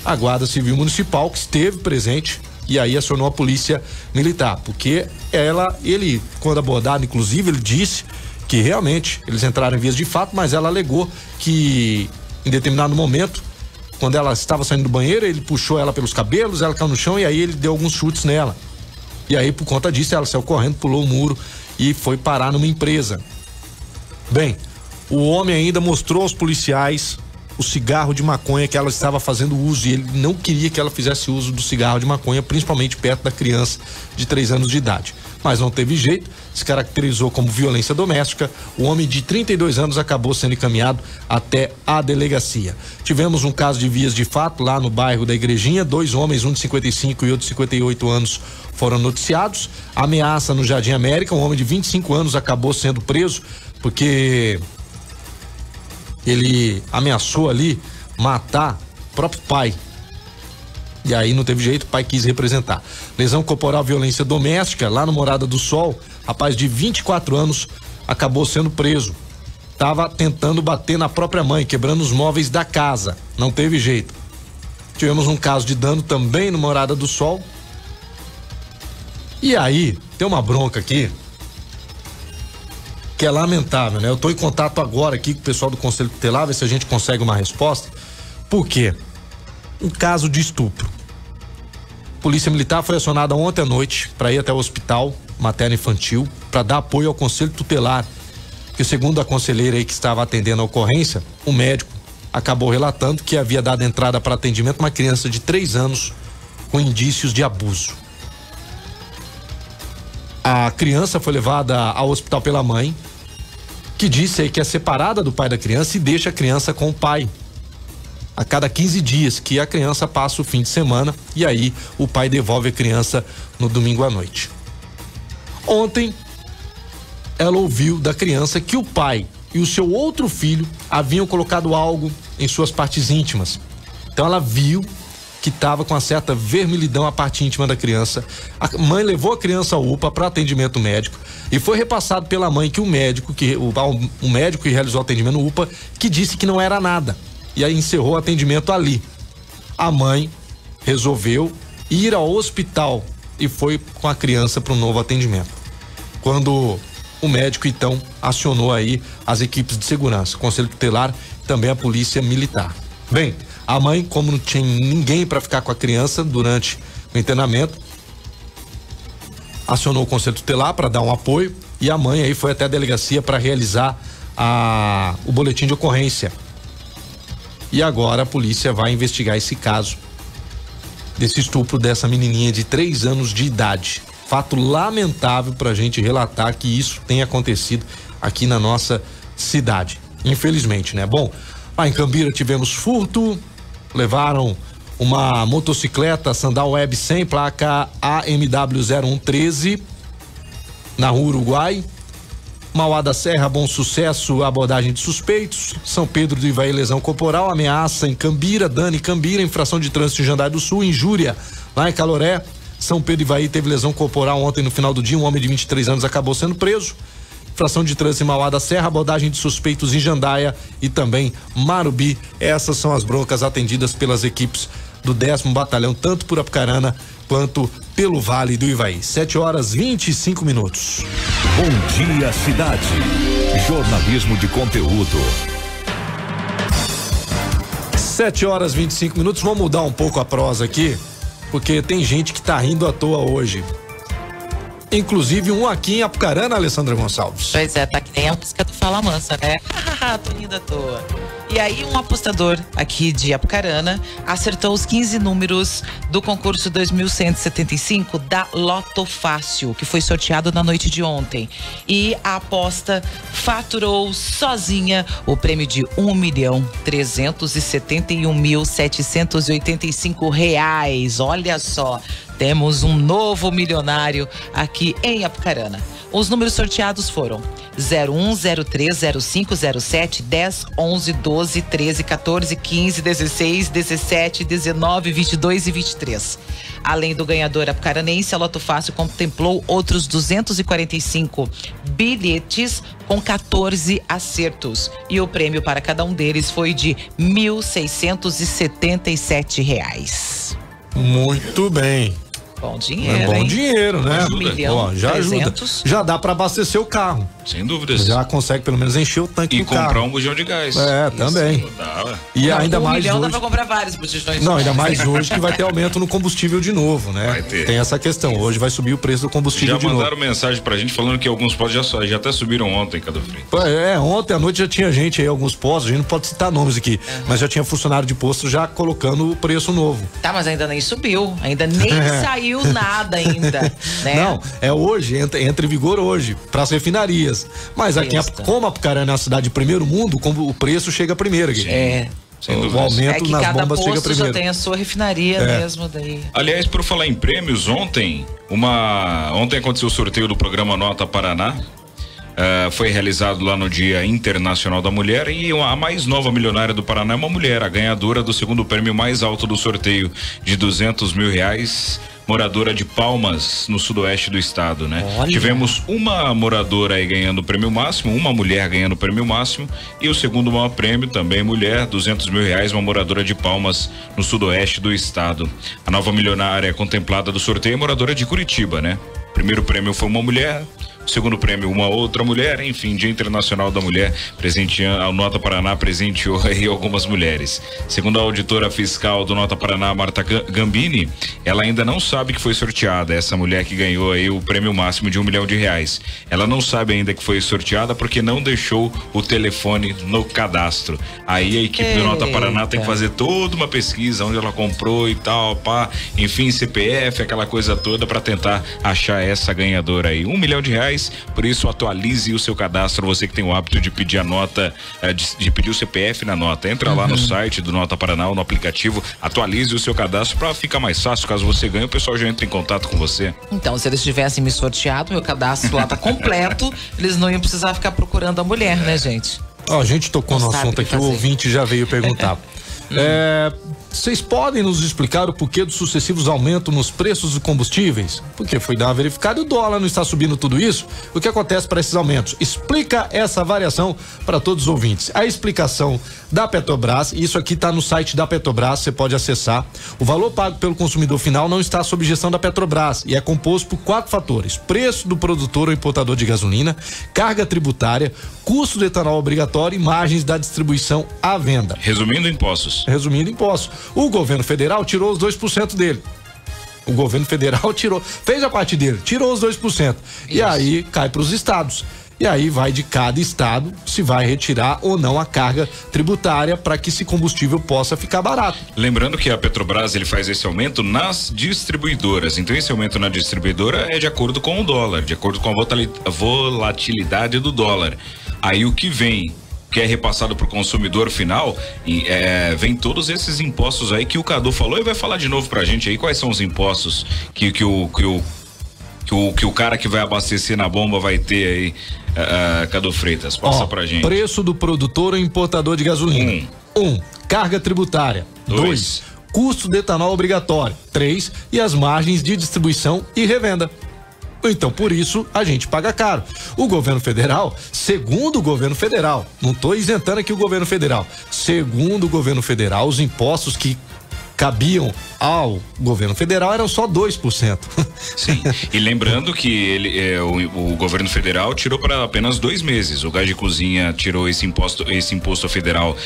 a Guarda Civil Municipal que esteve presente e aí acionou a polícia militar, porque ela, ele, quando abordado, inclusive, ele disse que realmente eles entraram em vias de fato, mas ela alegou que em determinado momento, quando ela estava saindo do banheiro, ele puxou ela pelos cabelos, ela caiu no chão e aí ele deu alguns chutes nela. E aí, por conta disso, ela saiu correndo, pulou o muro e foi parar numa empresa. Bem, o homem ainda mostrou aos policiais o cigarro de maconha que ela estava fazendo uso e ele não queria que ela fizesse uso do cigarro de maconha, principalmente perto da criança de 3 anos de idade. Mas não teve jeito, se caracterizou como violência doméstica. O homem de 32 anos acabou sendo encaminhado até a delegacia. Tivemos um caso de vias de fato lá no bairro da Igrejinha, dois homens, um de 55 e outro de 58 anos, foram noticiados. Ameaça no Jardim América, um homem de 25 anos acabou sendo preso porque ele ameaçou ali matar o próprio pai. E aí não teve jeito, o pai quis representar. Lesão corporal, violência doméstica, lá no Morada do Sol, rapaz de 24 anos acabou sendo preso. Tava tentando bater na própria mãe, quebrando os móveis da casa. Não teve jeito. Tivemos um caso de dano também no Morada do Sol. E aí, tem uma bronca aqui que é lamentável, né? Eu estou em contato agora aqui com o pessoal do Conselho Tutelar, ver se a gente consegue uma resposta. Por quê? Um caso de estupro. Polícia Militar foi acionada ontem à noite para ir até o hospital materno infantil para dar apoio ao Conselho Tutelar, que segundo a conselheira aí que estava atendendo a ocorrência, o médico acabou relatando que havia dado entrada para atendimento uma criança de três anos com indícios de abuso. A criança foi levada ao hospital pela mãe, que disse aí que é separada do pai da criança e deixa a criança com o pai. A cada 15 dias que a criança passa o fim de semana e aí o pai devolve a criança no domingo à noite. Ontem, ela ouviu da criança que o pai e o seu outro filho haviam colocado algo em suas partes íntimas. Então ela viu que estava com uma certa vermelhidão a parte íntima da criança. A mãe levou a criança ao UPA para atendimento médico e foi repassado pela mãe que o médico que o, o médico que realizou o atendimento UPA que disse que não era nada. E aí encerrou o atendimento ali. A mãe resolveu ir ao hospital e foi com a criança para um novo atendimento. Quando o médico então acionou aí as equipes de segurança, Conselho Tutelar, também a Polícia Militar. Bem, a mãe, como não tinha ninguém para ficar com a criança durante o internamento, acionou o conselho tutelar para dar um apoio e a mãe aí foi até a delegacia para realizar a, o boletim de ocorrência. E agora a polícia vai investigar esse caso desse estupro dessa menininha de três anos de idade. Fato lamentável para a gente relatar que isso tem acontecido aqui na nossa cidade. Infelizmente, né? Bom, lá em Cambira tivemos furto, levaram uma motocicleta Sandal Web 100, placa AMW 0113, na rua Uruguai. Mauá da Serra, bom sucesso, abordagem de suspeitos. São Pedro do Ivaí, lesão corporal, ameaça em Cambira, Dani Cambira, infração de trânsito em Jandai do Sul, injúria lá em Caloré. São Pedro do Ivaí teve lesão corporal ontem no final do dia, um homem de 23 anos acabou sendo preso infração de trânsito em Mauá da Serra, abordagem de suspeitos em Jandaia e também Marubi. Essas são as broncas atendidas pelas equipes do 10 Batalhão, tanto por Apucarana quanto pelo Vale do Ivaí. 7 horas 25 minutos. Bom dia, cidade. Jornalismo de conteúdo. 7 horas 25 minutos. Vamos mudar um pouco a prosa aqui, porque tem gente que tá rindo à toa hoje. Inclusive um aqui em Apucarana, Alessandra Gonçalves. Pois é, tá que nem a música do Fala Mansa, né? Tô rindo à toa. E aí, um apostador aqui de Apucarana acertou os 15 números do concurso 2175 da Loto Fácil, que foi sorteado na noite de ontem. E a aposta faturou sozinha o prêmio de um milhão trezentos e setenta e um mil setecentos e oitenta e cinco reais. Olha só, temos um novo milionário aqui em Apucarana. Os números sorteados foram 01, 03, 05, 07, 10, 11, 12, 13, 14, 15, 16, 17, 19, 22 e 23. Além do ganhador apucaranense, a Loto Fácil contemplou outros 245 bilhetes com 14 acertos. E o prêmio para cada um deles foi de 1.677 reais. Muito bem. Bom dinheiro. É bom hein? dinheiro, né? Um milhão, Ó, já ajuda. 300. Já dá pra abastecer o carro. Sem dúvidas. Já consegue pelo menos encher o tanque E do comprar carro. um bujão de gás. É, também. Dá. E Não, ainda um mais milhão dá hoje. pra comprar vários botijões. Não, ainda mais hoje que vai ter aumento no combustível de novo, né? Vai ter. Tem essa questão. Hoje vai subir o preço do combustível Já de novo. mandaram mensagem pra gente falando que alguns postos já, já até subiram ontem, Cadu É, ontem à noite já tinha gente aí, alguns postos, a gente não pode citar nomes aqui, mas já tinha funcionário de posto já colocando o preço novo. Tá, mas ainda nem subiu. Ainda nem É. saiu nada ainda. Né? Não, é hoje, entra, entra em vigor hoje, para as refinarias. Mas aqui, a, como a Apucarana é uma cidade de primeiro mundo, como o preço chega primeiro aqui. É. Sem o, aumento é que nas cada bombas chega posto já primeiro. tem a sua refinaria É. mesmo daí. Aliás, por falar em prêmios, ontem, uma. Ontem aconteceu o sorteio do programa Nota Paraná. Ah, foi realizado lá no Dia Internacional da Mulher e a mais nova milionária do Paraná é uma mulher, a ganhadora do segundo prêmio mais alto do sorteio de 200 mil reais, moradora de Palmas, no sudoeste do estado, né? Olha. Tivemos uma moradora aí ganhando o prêmio máximo, uma mulher ganhando o prêmio máximo e o segundo maior prêmio também mulher, 200 mil reais, uma moradora de Palmas, no sudoeste do estado. A nova milionária contemplada do sorteio é moradora de Curitiba, né? Primeiro prêmio foi uma mulher, segundo prêmio uma outra mulher, enfim, Dia Internacional da Mulher, presenteando, a Nota Paraná presenteou aí algumas mulheres. Segundo a auditora fiscal do Nota Paraná, Marta Ga- Gambini, ela ainda não sabe que foi sorteada, essa mulher que ganhou aí o prêmio máximo de um milhão de reais. Ela não sabe ainda que foi sorteada porque não deixou o telefone no cadastro. Aí a equipe do Nota Paraná tem que Eita. fazer toda uma pesquisa onde ela comprou e tal, pá, enfim, CPF, aquela coisa toda para tentar achar essa ganhadora aí. Um milhão de reais, por isso atualize o seu cadastro, você que tem o hábito de pedir a nota, eh, de, de pedir o CPF na nota. Entra lá no Uhum. site do Nota Paraná, ou no aplicativo, atualize o seu cadastro para ficar mais fácil. Caso você ganhe, o pessoal já entra em contato com você. Então, se eles tivessem me sorteado, meu cadastro lá tá completo, eles não iam precisar ficar procurando a mulher, né, gente? Ó, a gente tocou Não no assunto aqui, o ouvinte já veio perguntar. É, Vocês podem nos explicar o porquê dos sucessivos aumentos nos preços dos combustíveis? Porque foi dar uma verificada e o dólar não está subindo tudo isso? O que acontece para esses aumentos? Explica essa variação para todos os ouvintes. A explicação da Petrobras, e isso aqui está no site da Petrobras, você pode acessar. O valor pago pelo consumidor final não está sob gestão da Petrobras e é composto por quatro fatores: preço do produtor ou importador de gasolina, carga tributária, custo do etanol obrigatório e margens da distribuição à venda. Resumindo, impostos. Resumindo, impostos. O governo federal tirou os 2% dele. O governo federal tirou, fez a parte dele, tirou os 2%. E aí cai para os estados. E aí vai de cada estado se vai retirar ou não a carga tributária para que esse combustível possa ficar barato. Lembrando que a Petrobras ele faz esse aumento nas distribuidoras. Então esse aumento na distribuidora é de acordo com o dólar, de acordo com a volatilidade do dólar. Aí o que vem que é repassado para o consumidor final e é, vem todos esses impostos aí que o Cadu falou e vai falar de novo pra gente aí quais são os impostos que, que o que o que o, que o cara que vai abastecer na bomba vai ter aí, ah, Cadu Freitas. Passa Ó, pra gente. Preço do produtor ou importador de gasolina. Um. carga tributária. Dois. Dois. custo de etanol obrigatório. Três. E as margens de distribuição e revenda. Então, por isso, a gente paga caro. O governo federal, segundo o governo federal, não estou isentando aqui o governo federal, segundo o governo federal, os impostos que cabiam ao governo federal eram só 2%. Sim. E lembrando que ele, é, o, o governo federal tirou para apenas dois meses. O gás de cozinha tirou esse imposto, esse imposto federal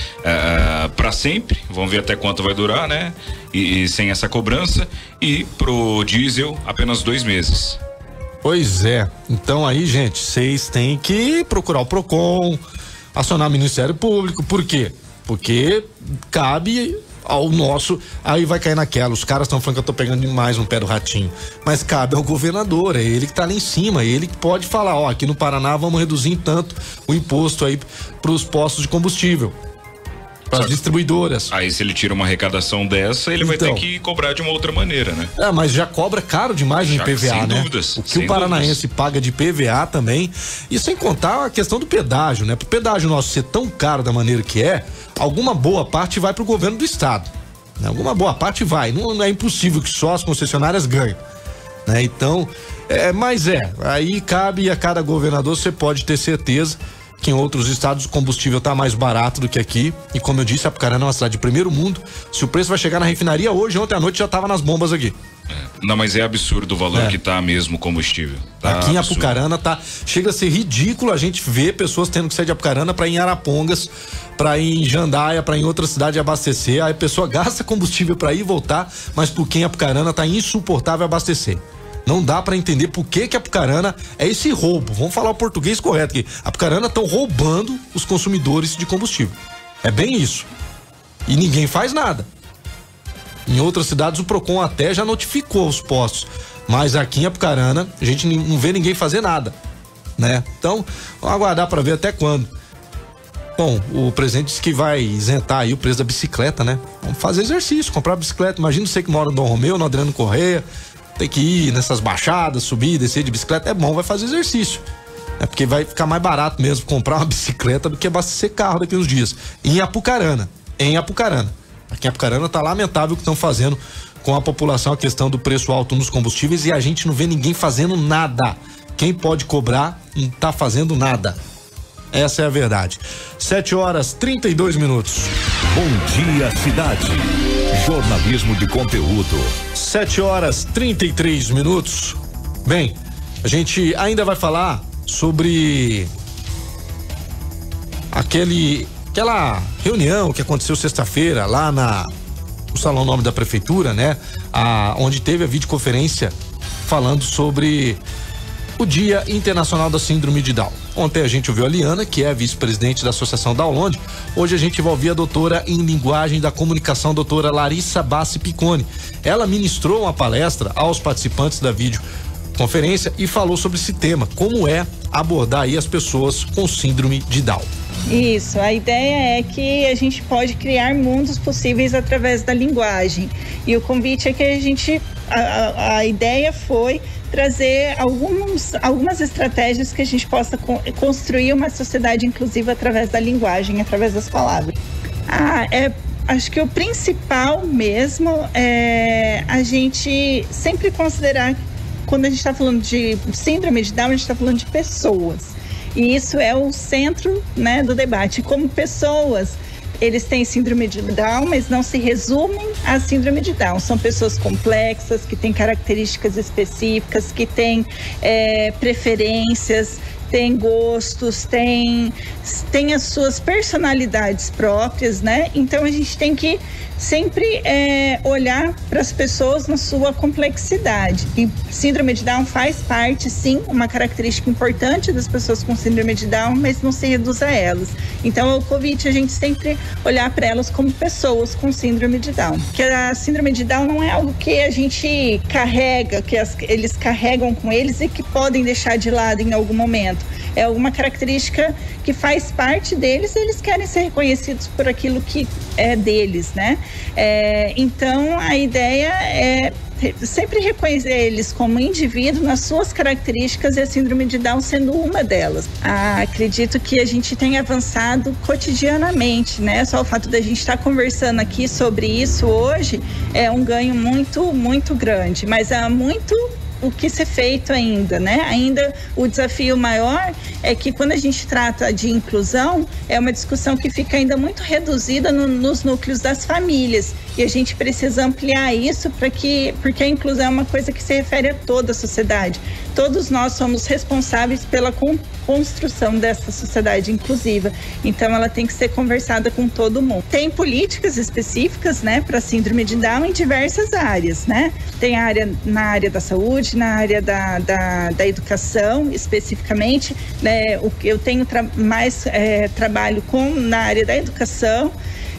para sempre. Vamos ver até quanto vai durar, né? E, e sem essa cobrança. E pro diesel apenas dois meses. Pois é. Então aí, gente, vocês têm que procurar o Procon, acionar o Ministério Público. Por quê? Porque cabe ao nosso. Aí vai cair naquela. Os caras estão falando que eu tô pegando demais no pé do ratinho. Mas cabe ao governador, é ele que tá lá em cima, é ele que pode falar, ó, aqui no Paraná vamos reduzir em tanto o imposto aí pros postos de combustível. Para as distribuidoras. Aí se ele tira uma arrecadação dessa, ele vai Então. ter que cobrar de uma outra maneira, né? É, mas já cobra caro demais no Já, IPVA, sem né? dúvidas, O que o paranaense paga de PVA também. E sem contar a questão do pedágio, né? Pro pedágio nosso ser tão caro da maneira que é, alguma boa parte vai pro governo do estado. né? Alguma boa parte vai. Não, não é impossível que só as concessionárias ganhem. Né? Então, é, mas é, aí cabe a cada governador, você pode ter certeza que em outros estados o combustível está mais barato do que aqui. E como eu disse, Apucarana é uma cidade de primeiro mundo. Se o preço vai chegar na refinaria hoje, ontem à noite já estava nas bombas aqui. Não, mas é absurdo o valor É. que tá mesmo o combustível. Tá Aqui em absurdo. Apucarana tá. Chega a ser ridículo a gente ver pessoas tendo que sair de Apucarana para ir em Arapongas, para ir em Jandaia, para ir em outra cidade abastecer. Aí a pessoa gasta combustível para ir e voltar, mas por quem Apucarana tá insuportável abastecer. Não dá para entender por que que Apucarana é esse roubo. Vamos falar o português correto aqui. Apucarana estão roubando os consumidores de combustível. É bem isso. E ninguém faz nada. Em outras cidades o Procon até já notificou os postos, mas aqui em Apucarana a gente não vê ninguém fazer nada, né? Então, vamos aguardar para ver até quando. Bom, o presidente disse que vai isentar aí o preço da bicicleta, né? Vamos fazer exercício, comprar bicicleta. Imagina você que mora no Dom Romeu, no Adriano Correia, tem que ir nessas baixadas, subir, descer de bicicleta. É bom, vai fazer exercício. É porque vai ficar mais barato mesmo comprar uma bicicleta do que abastecer carro daqui uns dias. Em Apucarana. Em Apucarana. Aqui em Apucarana tá lamentável o que estão fazendo com a população a questão do preço alto nos combustíveis e a gente não vê ninguém fazendo nada. Quem pode cobrar não tá fazendo nada. Essa é a verdade. 7 horas 32 minutos. Bom dia, cidade. Jornalismo de conteúdo. 7 horas 33 minutos. Bem, a gente ainda vai falar sobre aquele aquela reunião que aconteceu sexta-feira lá na no salão nome da prefeitura, né? A, onde teve a videoconferência falando sobre o Dia Internacional da Síndrome de Down. Ontem a gente ouviu a Liana, que é vice-presidente da Associação Download. Hoje a gente vai ouvir a doutora em linguagem da comunicação, doutora Larissa Bassi Piccone. Ela ministrou uma palestra aos participantes da videoconferência e falou sobre esse tema, como é abordar aí as pessoas com síndrome de Down. Isso, a ideia é que a gente pode criar mundos possíveis através da linguagem. E o convite é que a gente. A, a, a ideia foi trazer alguns, algumas estratégias que a gente possa co- construir uma sociedade inclusiva através da linguagem, através das palavras. Ah, é, acho que o principal mesmo é a gente sempre considerar, quando a gente está falando de síndrome de Down, a gente está falando de pessoas. E isso é o centro né, do debate. Como pessoas, eles têm síndrome de Down, mas não se resumem à síndrome de Down. São pessoas complexas, que têm características específicas, que têm é, preferências, têm gostos, têm, têm as suas personalidades próprias, né? Então a gente tem que sempre é, olhar para as pessoas na sua complexidade. E síndrome de Down faz parte, sim, uma característica importante das pessoas com síndrome de Down, mas não se reduz a elas. Então, o convite é a gente sempre olhar para elas como pessoas com síndrome de Down. Que a síndrome de Down não é algo que a gente carrega, que as- eles carregam com eles e que podem deixar de lado em algum momento. É alguma característica que faz parte deles e eles querem ser reconhecidos por aquilo que é deles, né? É, então, a ideia é re- sempre reconhecer eles como indivíduo nas suas características e a síndrome de Down sendo uma delas. Ah, acredito que a gente tem avançado cotidianamente, né? Só o fato da gente estar conversando aqui sobre isso hoje é um ganho muito, muito grande, mas há muito o que ser feito ainda, né? Ainda o desafio maior é que quando a gente trata de inclusão, é uma discussão que fica ainda muito reduzida no- nos núcleos das famílias. E a gente precisa ampliar isso para que, porque a inclusão é uma coisa que se refere a toda a sociedade. Todos nós somos responsáveis pela con- construção dessa sociedade inclusiva. Então ela tem que ser conversada com todo mundo. Tem políticas específicas, né, para síndrome de Down em diversas áreas, né? Tem área na área da saúde, na área da, da, da educação especificamente, né? O que eu tenho tra- mais eh, trabalho com na área da educação.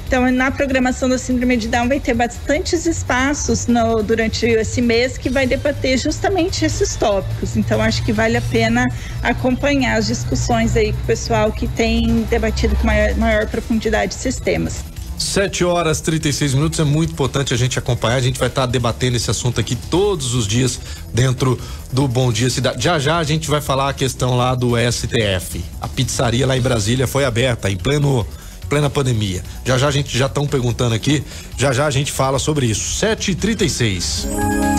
Então, na programação da Síndrome de Down vai ter bastantes espaços no- durante esse mês que vai debater justamente esses tópicos. Então, acho que vale a pena acompanhar as discussões aí com o pessoal que tem debatido com maior, maior profundidade esses temas. Sete horas 36 minutos é muito importante a gente acompanhar. A gente vai estar debatendo esse assunto aqui todos os dias dentro do Bom Dia Cidade. Já já a gente vai falar a questão lá do STF. A pizzaria lá em Brasília foi aberta em pleno plena pandemia. Já já a gente já estão perguntando aqui, já já a gente fala sobre isso. 7h36.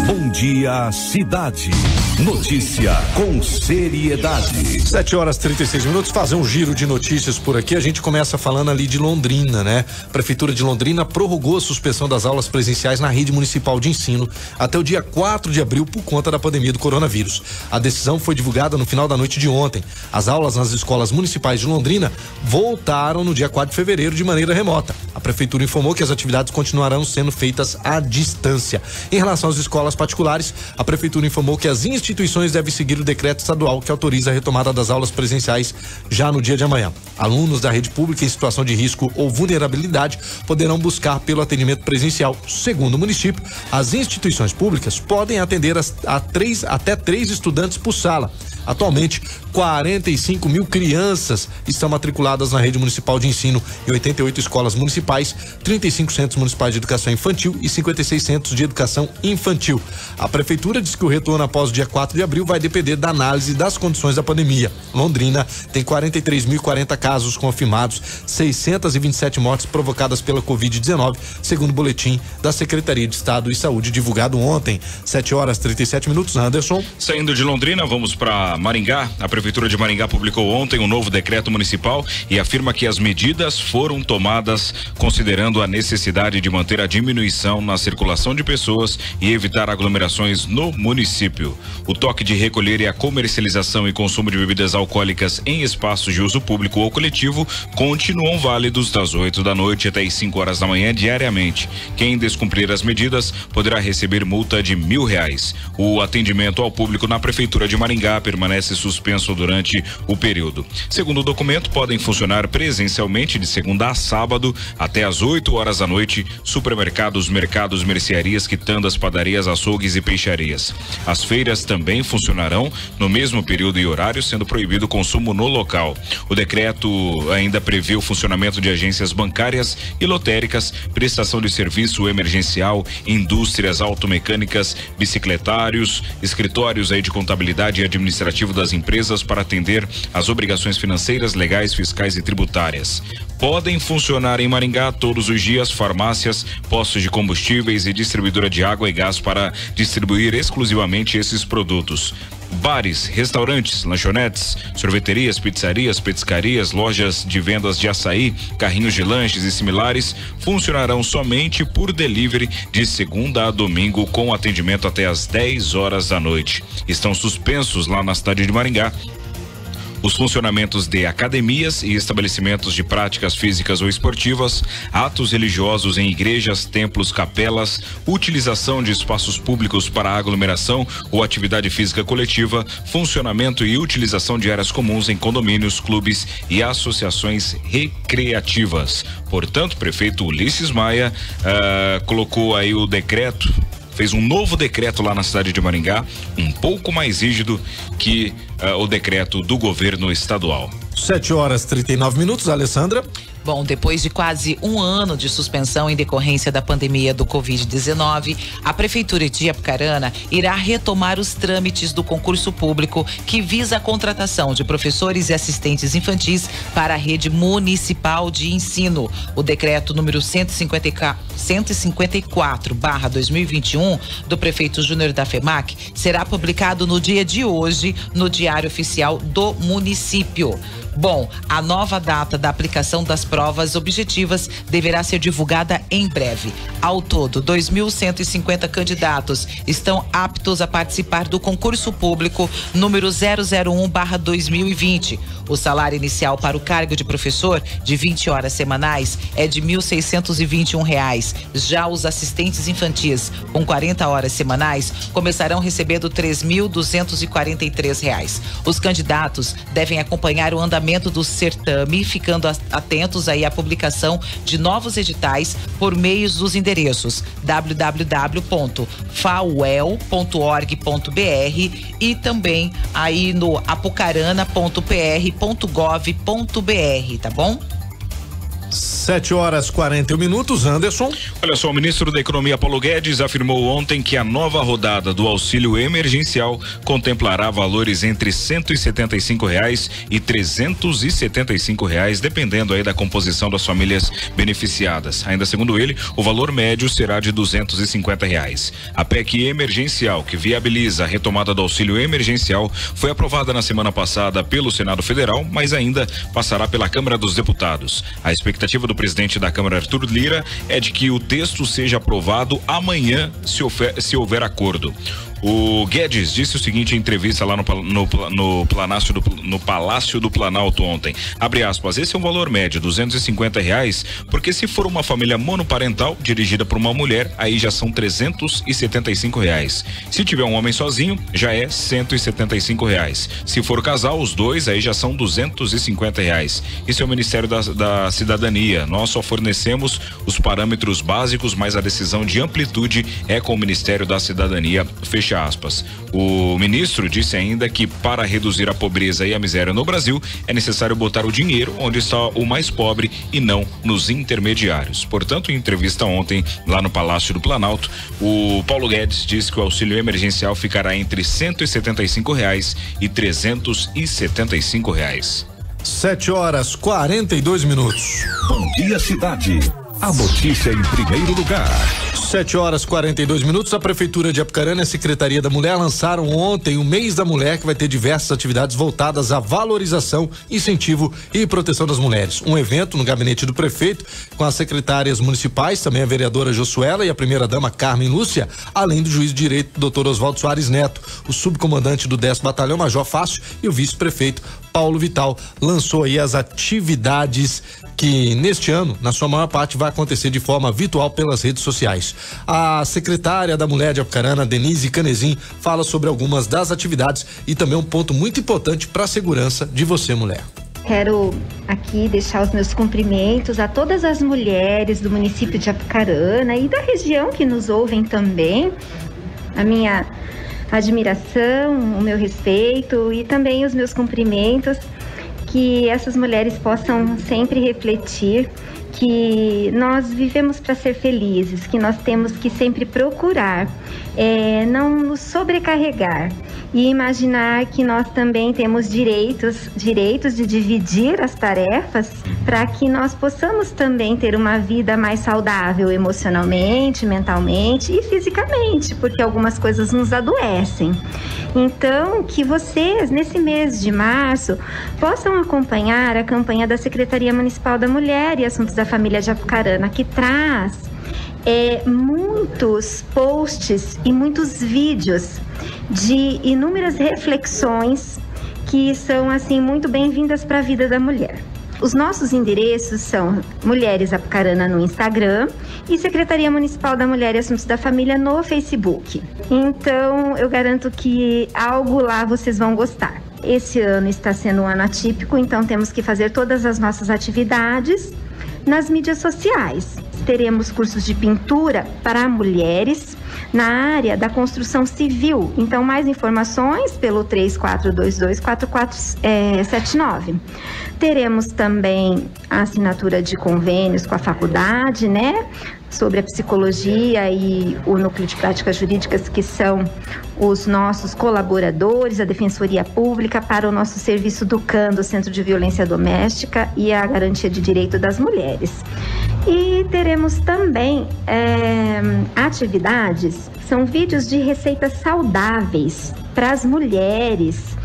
Bom dia, cidade. Notícia com seriedade. 7 horas 36 minutos. Fazer um giro de notícias por aqui. A gente começa falando ali de Londrina, né? Prefeitura de Londrina prorrogou a suspensão das aulas presenciais na rede municipal de ensino até o dia 4 de abril por conta da pandemia do coronavírus. A decisão foi divulgada no final da noite de ontem. As aulas nas escolas municipais de Londrina voltaram no dia 4 de fevereiro de maneira remota. A prefeitura informou que as atividades continuarão sendo feitas à distância. Em relação às escolas particulares, a prefeitura informou que as instituições devem seguir o decreto estadual que autoriza a retomada das aulas presenciais já no dia de amanhã. Alunos da rede pública em situação de risco ou vulnerabilidade poderão buscar pelo atendimento presencial. Segundo o município, as instituições públicas podem atender a três, até três estudantes por sala. Atualmente, 45 mil crianças estão matriculadas na rede municipal de ensino em 88 escolas municipais, 35 centros municipais de educação infantil e 56 centros de educação infantil. A prefeitura diz que o retorno após o dia 4 de abril vai depender da análise das condições da pandemia. Londrina tem 43.040 casos confirmados, 627 mortes provocadas pela Covid-19, segundo o boletim da Secretaria de Estado e Saúde divulgado ontem. 7 horas 37 minutos. Anderson. Saindo de Londrina, vamos para Maringá. A Prefeitura de Maringá publicou ontem um novo decreto municipal e afirma que as medidas foram tomadas considerando a necessidade de manter a diminuição na circulação de pessoas e evitar aglomerações no município. O toque de recolher e a comercialização e consumo de bebidas alcoólicas em espaços de uso público ou coletivo continuam válidos das 8 da noite até as 5 horas da manhã diariamente. Quem descumprir as medidas poderá receber multa de mil reais. O atendimento ao público na Prefeitura de Maringá permanece suspenso durante o período. Segundo o documento, podem funcionar presencialmente de segunda a sábado até às 8 horas da noite supermercados, mercados, mercearias, quitandas, padarias, açougues e peixarias. As feiras também funcionarão no mesmo período e horário, sendo proibido o consumo no local. O decreto ainda prevê o funcionamento de agências bancárias e lotéricas, prestação de serviço emergencial, indústrias automecânicas, bicicletários, escritórios aí de contabilidade e administrativo das empresas para atender às obrigações financeiras, legais, fiscais e tributárias. Podem funcionar em Maringá todos os dias farmácias, postos de combustíveis e distribuidora de água e gás para distribuir exclusivamente esses produtos. Bares, restaurantes, lanchonetes, sorveterias, pizzarias, petiscarias, lojas de vendas de açaí, carrinhos de lanches e similares funcionarão somente por delivery de segunda a domingo com atendimento até às 10 horas da noite. Estão suspensos lá na cidade de Maringá os funcionamentos de academias e estabelecimentos de práticas físicas ou esportivas, atos religiosos em igrejas, templos, capelas, utilização de espaços públicos para aglomeração ou atividade física coletiva, funcionamento e utilização de áreas comuns em condomínios, clubes e associações recreativas. Portanto, prefeito Ulisses Maia uh, colocou aí o decreto fez um novo decreto lá na cidade de Maringá, um pouco mais rígido que uh, o decreto do governo estadual. 7 horas 39 minutos, Alessandra. Bom, depois de quase um ano de suspensão em decorrência da pandemia do Covid-19, a Prefeitura de Apucarana irá retomar os trâmites do concurso público que visa a contratação de professores e assistentes infantis para a rede municipal de ensino. O decreto número 154-2021 do prefeito Júnior da FEMAC será publicado no dia de hoje no Diário Oficial do município. Bom, a nova data da aplicação das provas objetivas deverá ser divulgada em breve. Ao todo, 2.150 candidatos estão aptos a participar do concurso público número 001/2020. O salário inicial para o cargo de professor de 20 horas semanais é de 1.621 reais. Já os assistentes infantis com 40 horas semanais começarão recebendo 3.243 reais. Os candidatos devem acompanhar o andamento do certame, ficando atentos aí à publicação de novos editais por meios dos endereços www.fauel.org.br e também aí no apucarana.pr.gov.br, tá bom? Sete horas 41 minutos, Anderson. Olha só, o ministro da Economia Paulo Guedes afirmou ontem que a nova rodada do auxílio emergencial contemplará valores entre cento e setenta e cinco reais e trezentos e setenta e cinco reais, dependendo aí da composição das famílias beneficiadas. Ainda segundo ele, o valor médio será de duzentos e cinquenta reais. A PEC emergencial, que viabiliza a retomada do auxílio emergencial, foi aprovada na semana passada pelo Senado Federal, mas ainda passará pela Câmara dos Deputados. A expectativa do presidente da Câmara, Arthur Lira, é de que o texto seja aprovado amanhã, se se houver acordo. O Guedes disse o seguinte em entrevista lá no, no, no, Palácio do, no Palácio do Planalto ontem. Abre aspas, esse é um valor médio, duzentos e reais, porque se for uma família monoparental dirigida por uma mulher, aí já são trezentos e reais. Se tiver um homem sozinho, já é cento e reais. Se for casal, os dois, aí já são duzentos e reais. Isso é o Ministério da, da Cidadania. Nós só fornecemos os parâmetros básicos, mas a decisão de amplitude é com o Ministério da Cidadania. Fecha Fecha aspas. O ministro disse ainda que para reduzir a pobreza e a miséria no Brasil é necessário botar o dinheiro onde está o mais pobre e não nos intermediários. Portanto, em entrevista ontem lá no Palácio do Planalto, o Paulo Guedes disse que o auxílio emergencial ficará entre 175 reais e 375 reais. Sete horas 42 minutos. Bom dia, cidade. A notícia em primeiro lugar. 7 horas 42 minutos. A Prefeitura de Apucarana e a Secretaria da Mulher lançaram ontem o mês da mulher, que vai ter diversas atividades voltadas à valorização, incentivo e proteção das mulheres. Um evento no gabinete do prefeito, com as secretárias municipais, também a vereadora Josuela e a primeira-dama Carmen Lúcia, além do juiz de direito Dr. Oswaldo Soares Neto, o subcomandante do 10 Batalhão Major Fácil e o vice-prefeito Paulo Vital. Lançou aí as atividades que neste ano, na sua maior parte, vai acontecer de forma virtual pelas redes sociais. A secretária da Mulher de Apucarana, Denise Canezin, fala sobre algumas das atividades e também um ponto muito importante para a segurança de você, mulher. Quero aqui deixar os meus cumprimentos a todas as mulheres do município de Apucarana e da região que nos ouvem também. A minha admiração, o meu respeito e também os meus cumprimentos que essas mulheres possam sempre refletir que nós vivemos para ser felizes, que nós temos que sempre procurar, é, não nos sobrecarregar e imaginar que nós também temos direitos, direitos de dividir as tarefas para que nós possamos também ter uma vida mais saudável emocionalmente, mentalmente e fisicamente, porque algumas coisas nos adoecem. Então, que vocês, nesse mês de março, possam acompanhar a campanha da Secretaria Municipal da Mulher e Assuntos da Família de Apucarana, que traz é, muitos posts e muitos vídeos de inúmeras reflexões que são assim muito bem-vindas para a vida da mulher. Os nossos endereços são Mulheres Apucarana no Instagram e Secretaria Municipal da Mulher e Assuntos da Família no Facebook. Então, eu garanto que algo lá vocês vão gostar. Esse ano está sendo um ano atípico, então temos que fazer todas as nossas atividades nas mídias sociais. Teremos cursos de pintura para mulheres na área da construção civil. Então, mais informações pelo 34224479. Teremos também a assinatura de convênios com a faculdade, né? Sobre a psicologia e o núcleo de práticas jurídicas, que são os nossos colaboradores, a Defensoria Pública, para o nosso serviço do CAN, do Centro de Violência Doméstica e a Garantia de Direito das Mulheres. E teremos também é, atividades, são vídeos de receitas saudáveis para as mulheres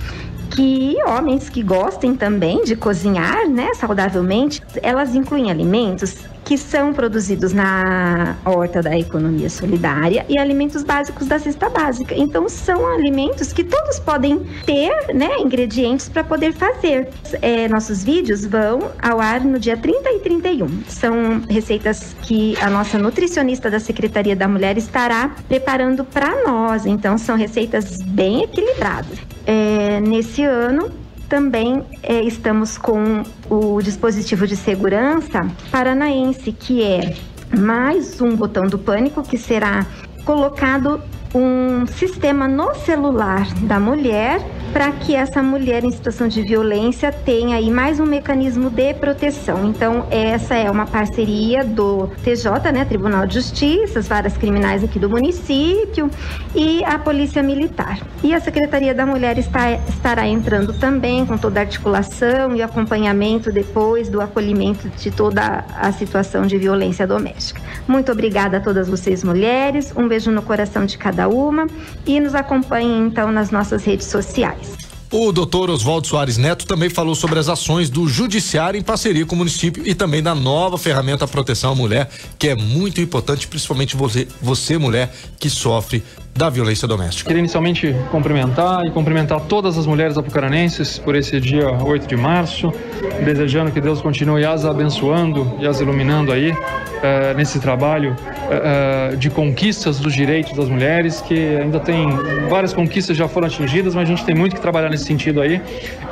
que homens que gostem também de cozinhar, né, saudavelmente, elas incluem alimentos que são produzidos na horta da economia solidária e alimentos básicos da cesta básica. Então são alimentos que todos podem ter, né, ingredientes para poder fazer. É, nossos vídeos vão ao ar no dia 30 e 31. São receitas que a nossa nutricionista da Secretaria da Mulher estará preparando para nós. Então são receitas bem equilibradas. É, nesse ano também é, estamos com o dispositivo de segurança paranaense, que é mais um botão do pânico que será colocado um sistema no celular da mulher para que essa mulher em situação de violência tenha aí mais um mecanismo de proteção. Então, essa é uma parceria do TJ, né, Tribunal de Justiça, as varas criminais aqui do município e a Polícia Militar. E a Secretaria da Mulher está, estará entrando também com toda a articulação e acompanhamento depois do acolhimento de toda a situação de violência doméstica. Muito obrigada a todas vocês mulheres, um beijo no coração de cada uma e nos acompanhem então nas nossas redes sociais. O doutor Oswaldo Soares Neto também falou sobre as ações do Judiciário em parceria com o município e também da nova ferramenta Proteção à Mulher, que é muito importante, principalmente você, você mulher, que sofre da violência doméstica. Queria inicialmente cumprimentar e cumprimentar todas as mulheres apucaranenses por esse dia 8 de março, desejando que Deus continue as abençoando e as iluminando aí eh, nesse trabalho eh, de conquistas dos direitos das mulheres, que ainda tem várias conquistas já foram atingidas, mas a gente tem muito que trabalhar nesse sentido aí.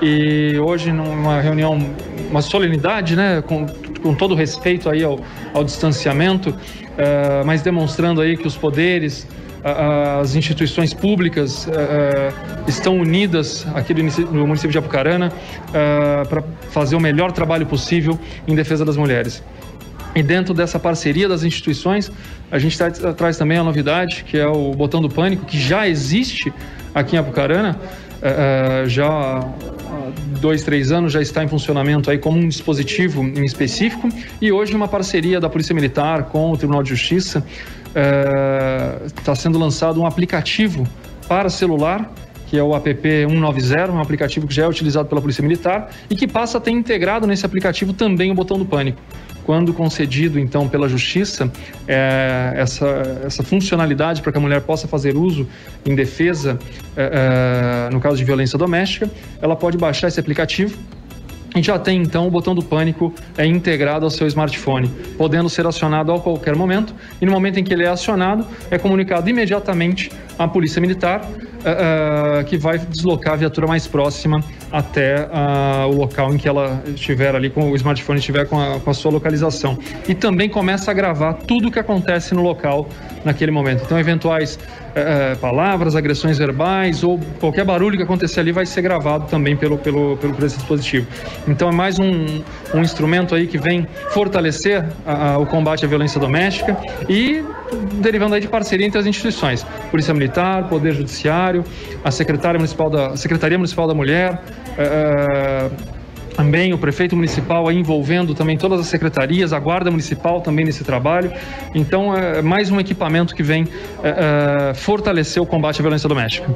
E hoje numa reunião, uma solenidade, né, com, com todo respeito aí ao, ao distanciamento, mas demonstrando aí que os poderes as instituições públicas estão unidas aqui no município de Apucarana para fazer o melhor trabalho possível em defesa das mulheres. E dentro dessa parceria das instituições, a gente tá, traz também a novidade, que é o Botão do Pânico, que já existe aqui em Apucarana, já há dois, três anos já está em funcionamento aí como um dispositivo em específico e hoje uma parceria da Polícia Militar com o Tribunal de Justiça está sendo lançado um aplicativo para celular que é o app 190, um aplicativo que já é utilizado pela Polícia Militar e que passa a ter integrado nesse aplicativo também o botão do pânico. Quando concedido, então, pela Justiça, é, essa, essa funcionalidade para que a mulher possa fazer uso em defesa, é, é, no caso de violência doméstica, ela pode baixar esse aplicativo e já tem então o botão do pânico é integrado ao seu smartphone, podendo ser acionado a qualquer momento. E no momento em que ele é acionado, é comunicado imediatamente à Polícia Militar, uh, uh, que vai deslocar a viatura mais próxima até uh, o local em que ela estiver ali, com o smartphone estiver com a, com a sua localização. E também começa a gravar tudo o que acontece no local naquele momento. Então, eventuais é, palavras, agressões verbais ou qualquer barulho que acontecer ali vai ser gravado também pelo, pelo, pelo por dispositivo. Então é mais um, um instrumento aí que vem fortalecer a, a, o combate à violência doméstica e derivando aí de parceria entre as instituições, Polícia Militar, Poder Judiciário, a Secretaria Municipal da, Secretaria Municipal da Mulher, é, também o prefeito municipal envolvendo também todas as secretarias, a guarda municipal também nesse trabalho. Então é mais um equipamento que vem é, é, fortalecer o combate à violência doméstica.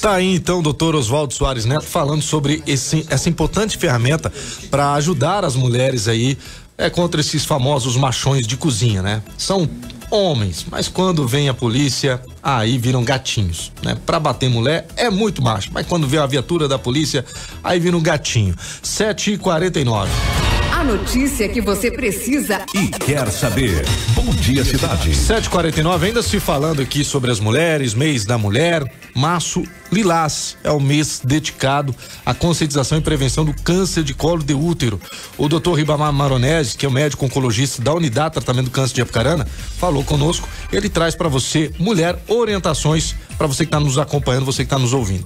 Tá aí então, doutor Oswaldo Soares Neto, falando sobre esse, essa importante ferramenta para ajudar as mulheres aí é contra esses famosos machões de cozinha, né? São homens, mas quando vem a polícia, aí viram gatinhos, né? Pra bater mulher é muito macho, mas quando vê a viatura da polícia, aí vira um gatinho. 7 e 49 A notícia que você precisa e quer saber. Bom dia, cidade. 749 ainda se falando aqui sobre as mulheres, mês da mulher, março lilás é o mês dedicado à conscientização e prevenção do câncer de colo de útero. O doutor Ribamar Maronese, que é o médico oncologista da Unidade de Tratamento do Câncer de Apucarana, falou conosco. Ele traz para você, mulher, orientações para você que está nos acompanhando, você que está nos ouvindo.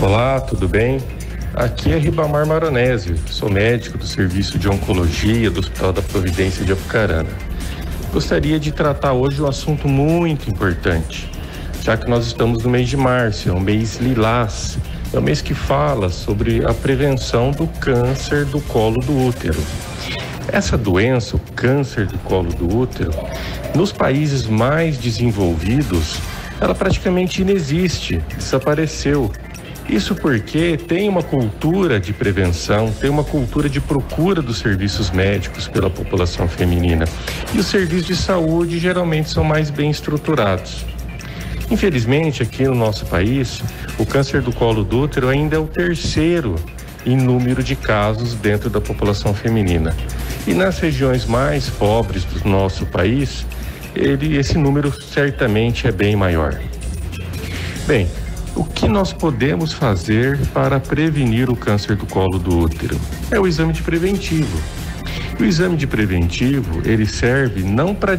Olá, tudo bem? Aqui é Ribamar Maronese, sou médico do Serviço de Oncologia do Hospital da Providência de Apucarana. Gostaria de tratar hoje um assunto muito importante, já que nós estamos no mês de março, é um mês lilás, é um mês que fala sobre a prevenção do câncer do colo do útero. Essa doença, o câncer do colo do útero, nos países mais desenvolvidos, ela praticamente inexiste, desapareceu. Isso porque tem uma cultura de prevenção, tem uma cultura de procura dos serviços médicos pela população feminina. E os serviços de saúde geralmente são mais bem estruturados. Infelizmente, aqui no nosso país, o câncer do colo do útero ainda é o terceiro em número de casos dentro da população feminina. E nas regiões mais pobres do nosso país, ele, esse número certamente é bem maior. Bem, o que nós podemos fazer para prevenir o câncer do colo do útero? É o exame de preventivo. O exame de preventivo, ele serve não para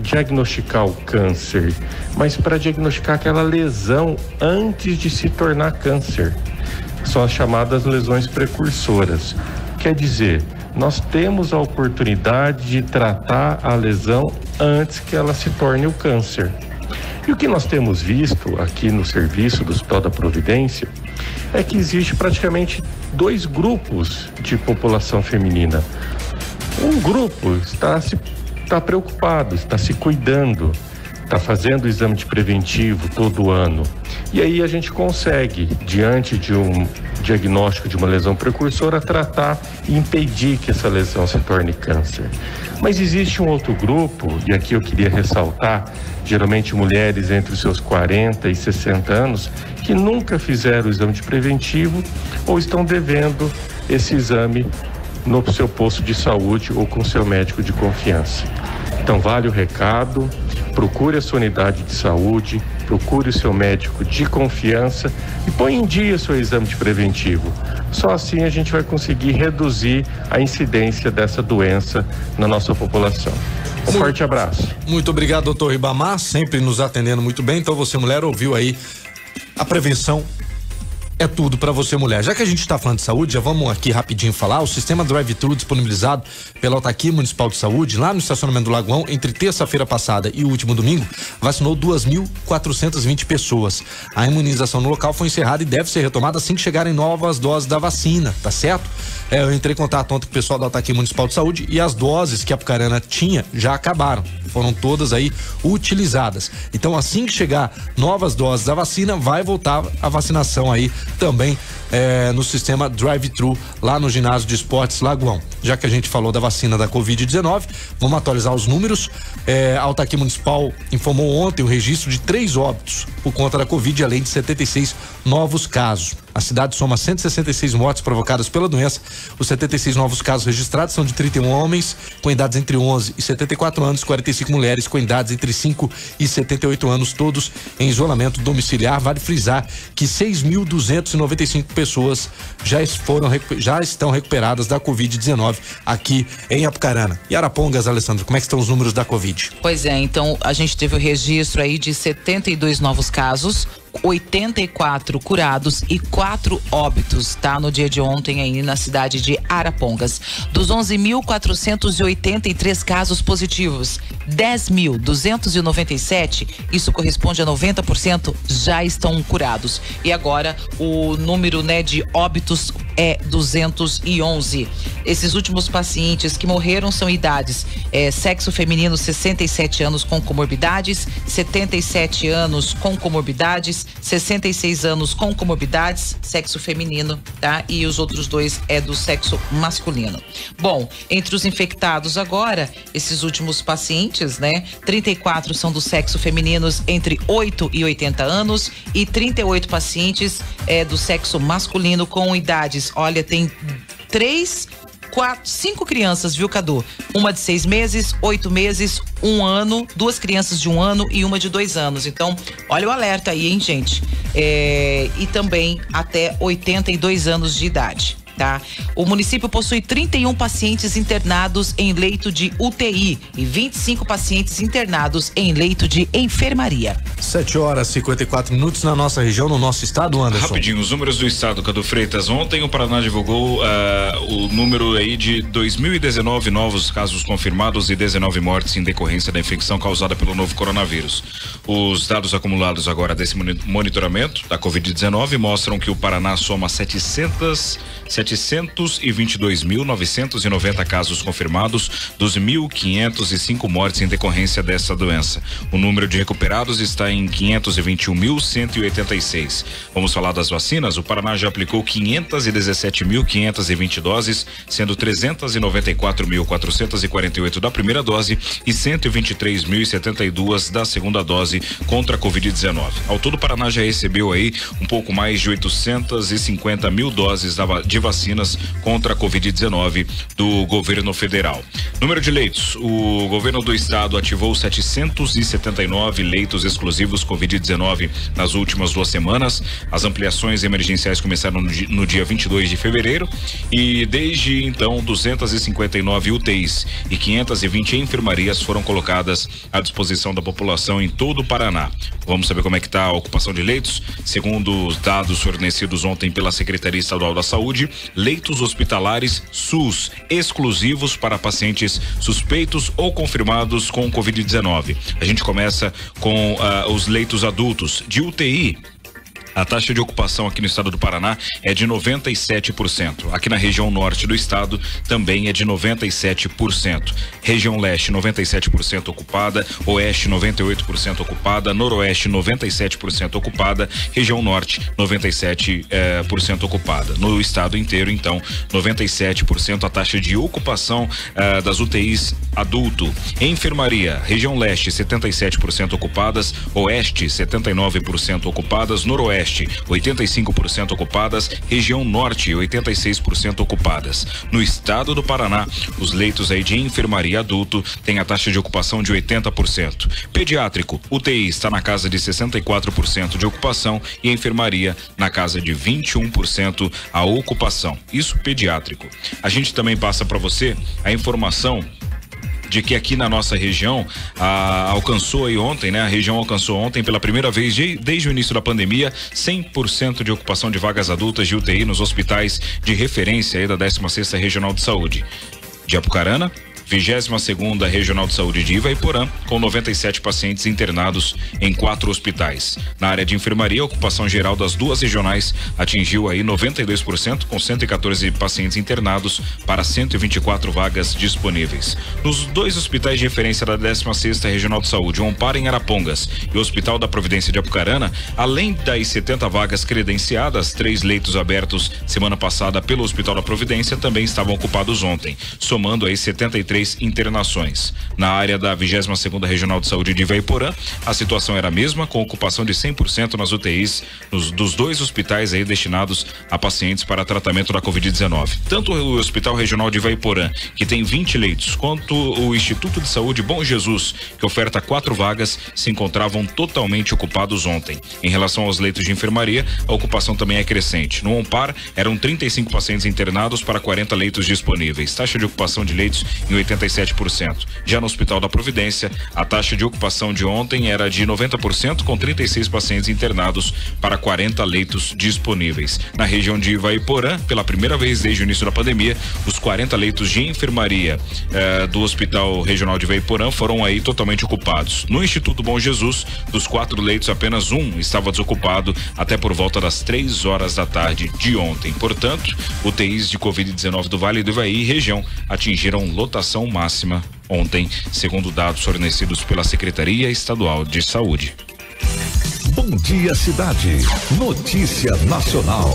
diagnosticar o câncer, mas para diagnosticar aquela lesão antes de se tornar câncer. São as chamadas lesões precursoras. Quer dizer, nós temos a oportunidade de tratar a lesão antes que ela se torne o câncer. E o que nós temos visto aqui no serviço do Hospital da Providência é que existe praticamente dois grupos de população feminina. Um grupo está se está preocupado, está se cuidando, está fazendo o exame de preventivo todo ano. E aí a gente consegue, diante de um diagnóstico de uma lesão precursora, tratar e impedir que essa lesão se torne câncer. Mas existe um outro grupo, e aqui eu queria ressaltar, geralmente mulheres entre os seus 40 e 60 anos, que nunca fizeram o exame de preventivo ou estão devendo esse exame no seu posto de saúde ou com seu médico de confiança. Então, vale o recado, procure a sua unidade de saúde, procure o seu médico de confiança e põe em dia seu exame de preventivo. Só assim a gente vai conseguir reduzir a incidência dessa doença na nossa população. Um muito, forte abraço. Muito obrigado, doutor Ribamar, sempre nos atendendo muito bem. Então, você, mulher, ouviu aí a prevenção é tudo para você mulher. Já que a gente está falando de saúde, já vamos aqui rapidinho falar. O sistema Drive-Thru disponibilizado pela Autarquia Municipal de Saúde, lá no estacionamento do Lagoão, entre terça-feira passada e o último domingo, vacinou 2.420 pessoas. A imunização no local foi encerrada e deve ser retomada assim que chegarem novas doses da vacina, tá certo? É, eu entrei em contato ontem com o pessoal da Autarquia Municipal de Saúde e as doses que a Pucarana tinha já acabaram. Foram todas aí utilizadas. Então, assim que chegar novas doses da vacina, vai voltar a vacinação aí também é, no sistema drive-thru lá no ginásio de esportes Lagoão. Já que a gente falou da vacina da Covid-19, vamos atualizar os números. É, a Autarquia Municipal informou ontem o registro de três óbitos por conta da Covid, além de 76 novos casos. A cidade soma 166 mortes provocadas pela doença. Os 76 novos casos registrados são de 31 homens com idades entre 11 e 74 anos, 45 mulheres com idades entre 5 e 78 anos, todos em isolamento domiciliar. Vale frisar que 6.295 pessoas já foram já estão recuperadas da Covid-19 aqui em Apucarana. E Arapongas, Alessandro, como é que estão os números da Covid? Pois é, então a gente teve o registro aí de 72 novos casos, 84 curados e quatro óbitos, tá? No dia de ontem aí na cidade de Arapongas. Dos 11.483 casos positivos, 10.297, isso corresponde a 90%, já estão curados. E agora o número, né, de óbitos é 211. Esses últimos pacientes que morreram são idades é, sexo feminino 67 anos com comorbidades, 77 anos com comorbidades, 66 anos com comorbidades, sexo feminino, tá? E os outros dois é do sexo masculino. Bom, entre os infectados agora, esses últimos pacientes, né? 34 são do sexo feminino entre 8 e 80 anos e 38 pacientes é do sexo masculino com idades, olha, tem três quatro, cinco crianças, viu, Cadu? Uma de seis meses, oito meses, um ano, duas crianças de um ano e uma de dois anos. Então, olha o alerta aí, hein, gente? É, e também até 82 anos de idade tá? O município possui 31 pacientes internados em leito de UTI e 25 pacientes internados em leito de enfermaria. 7 horas e 54 minutos na nossa região, no nosso estado, Anderson. Rapidinho, os números do estado, Cadu Freitas. Ontem o Paraná divulgou uh, o número aí de 2019 novos casos confirmados e 19 mortes em decorrência da infecção causada pelo novo coronavírus. Os dados acumulados agora desse monitoramento da Covid-19 mostram que o Paraná soma 700 722.990 casos confirmados, dos 1.505 mortes em decorrência dessa doença. O número de recuperados está em 521.186. Vamos falar das vacinas? O Paraná já aplicou 517.520 doses, sendo 394.448 da primeira dose e 123.072 da segunda dose contra a Covid-19. Ao todo, o Paraná já recebeu aí um pouco mais de 850 mil doses de vacina vacinas contra a Covid-19 do governo federal. Número de leitos: o governo do estado ativou 779 leitos exclusivos Covid-19 nas últimas duas semanas. As ampliações emergenciais começaram no, di- no dia 22 de fevereiro e desde então 259 UTIs e 520 enfermarias foram colocadas à disposição da população em todo o Paraná. Vamos saber como é que está a ocupação de leitos? Segundo os dados fornecidos ontem pela Secretaria Estadual da Saúde, leitos hospitalares SUS exclusivos para pacientes suspeitos ou confirmados com Covid-19. A gente começa com ah, os leitos adultos de UTI. A taxa de ocupação aqui no estado do Paraná é de 97%. Aqui na região norte do estado também é de 97%. Região leste 97% ocupada, oeste 98% ocupada, noroeste 97% ocupada, região norte 97% eh, ocupada. No estado inteiro, então, 97% a taxa de ocupação eh, das UTIs adulto. Enfermaria, região leste 77% ocupadas, oeste 79% ocupadas, noroeste 85% ocupadas, região norte 86% ocupadas. No estado do Paraná, os leitos aí de enfermaria adulto têm a taxa de ocupação de 80%. Pediátrico, UTI está na casa de 64% de ocupação e enfermaria na casa de 21% a ocupação. Isso pediátrico. A gente também passa para você a informação de que aqui na nossa região ah, alcançou aí ontem, né? A região alcançou ontem pela primeira vez de- desde o início da pandemia 100% de ocupação de vagas adultas de UTI nos hospitais de referência aí da 16ª Regional de Saúde. De Apucarana, 22ª Regional de Saúde de Ivaiporã, com 97 pacientes internados em quatro hospitais. Na área de enfermaria, a ocupação geral das duas regionais atingiu aí 92%, com 114 pacientes internados para 124 vagas disponíveis. Nos dois hospitais de referência da 16ª Regional de Saúde, o Amparo em Arapongas e o Hospital da Providência de Apucarana, além das 70 vagas credenciadas, três leitos abertos semana passada pelo Hospital da Providência também estavam ocupados ontem, somando aí 73 internações. Na área da 22ª Regional de Saúde de Ivaiporã, a situação era a mesma, com ocupação de 100% nas UTIs nos, dos dois hospitais aí destinados a pacientes para tratamento da Covid-19. Tanto o Hospital Regional de Ivaiporã, que tem 20 leitos, quanto o Instituto de Saúde Bom Jesus, que oferta quatro vagas, se encontravam totalmente ocupados ontem. Em relação aos leitos de enfermaria, a ocupação também é crescente. No Ompar, eram 35 pacientes internados para 40 leitos disponíveis. Taxa de ocupação de leitos em 87%. Já no Hospital da Providência, a taxa de ocupação de ontem era de 90%, com 36 pacientes internados para 40 leitos disponíveis. Na região de Ivaiporã, pela primeira vez desde o início da pandemia, os 40 leitos de enfermaria eh, do Hospital Regional de Ivaiporã foram aí totalmente ocupados. No Instituto Bom Jesus, dos quatro leitos, apenas um estava desocupado até por volta das três horas da tarde de ontem. Portanto, UTIs de Covid-19 do Vale do Ivaí e região atingiram lotação máxima ontem, segundo dados fornecidos pela Secretaria Estadual de Saúde. Bom dia, cidade. Notícia nacional.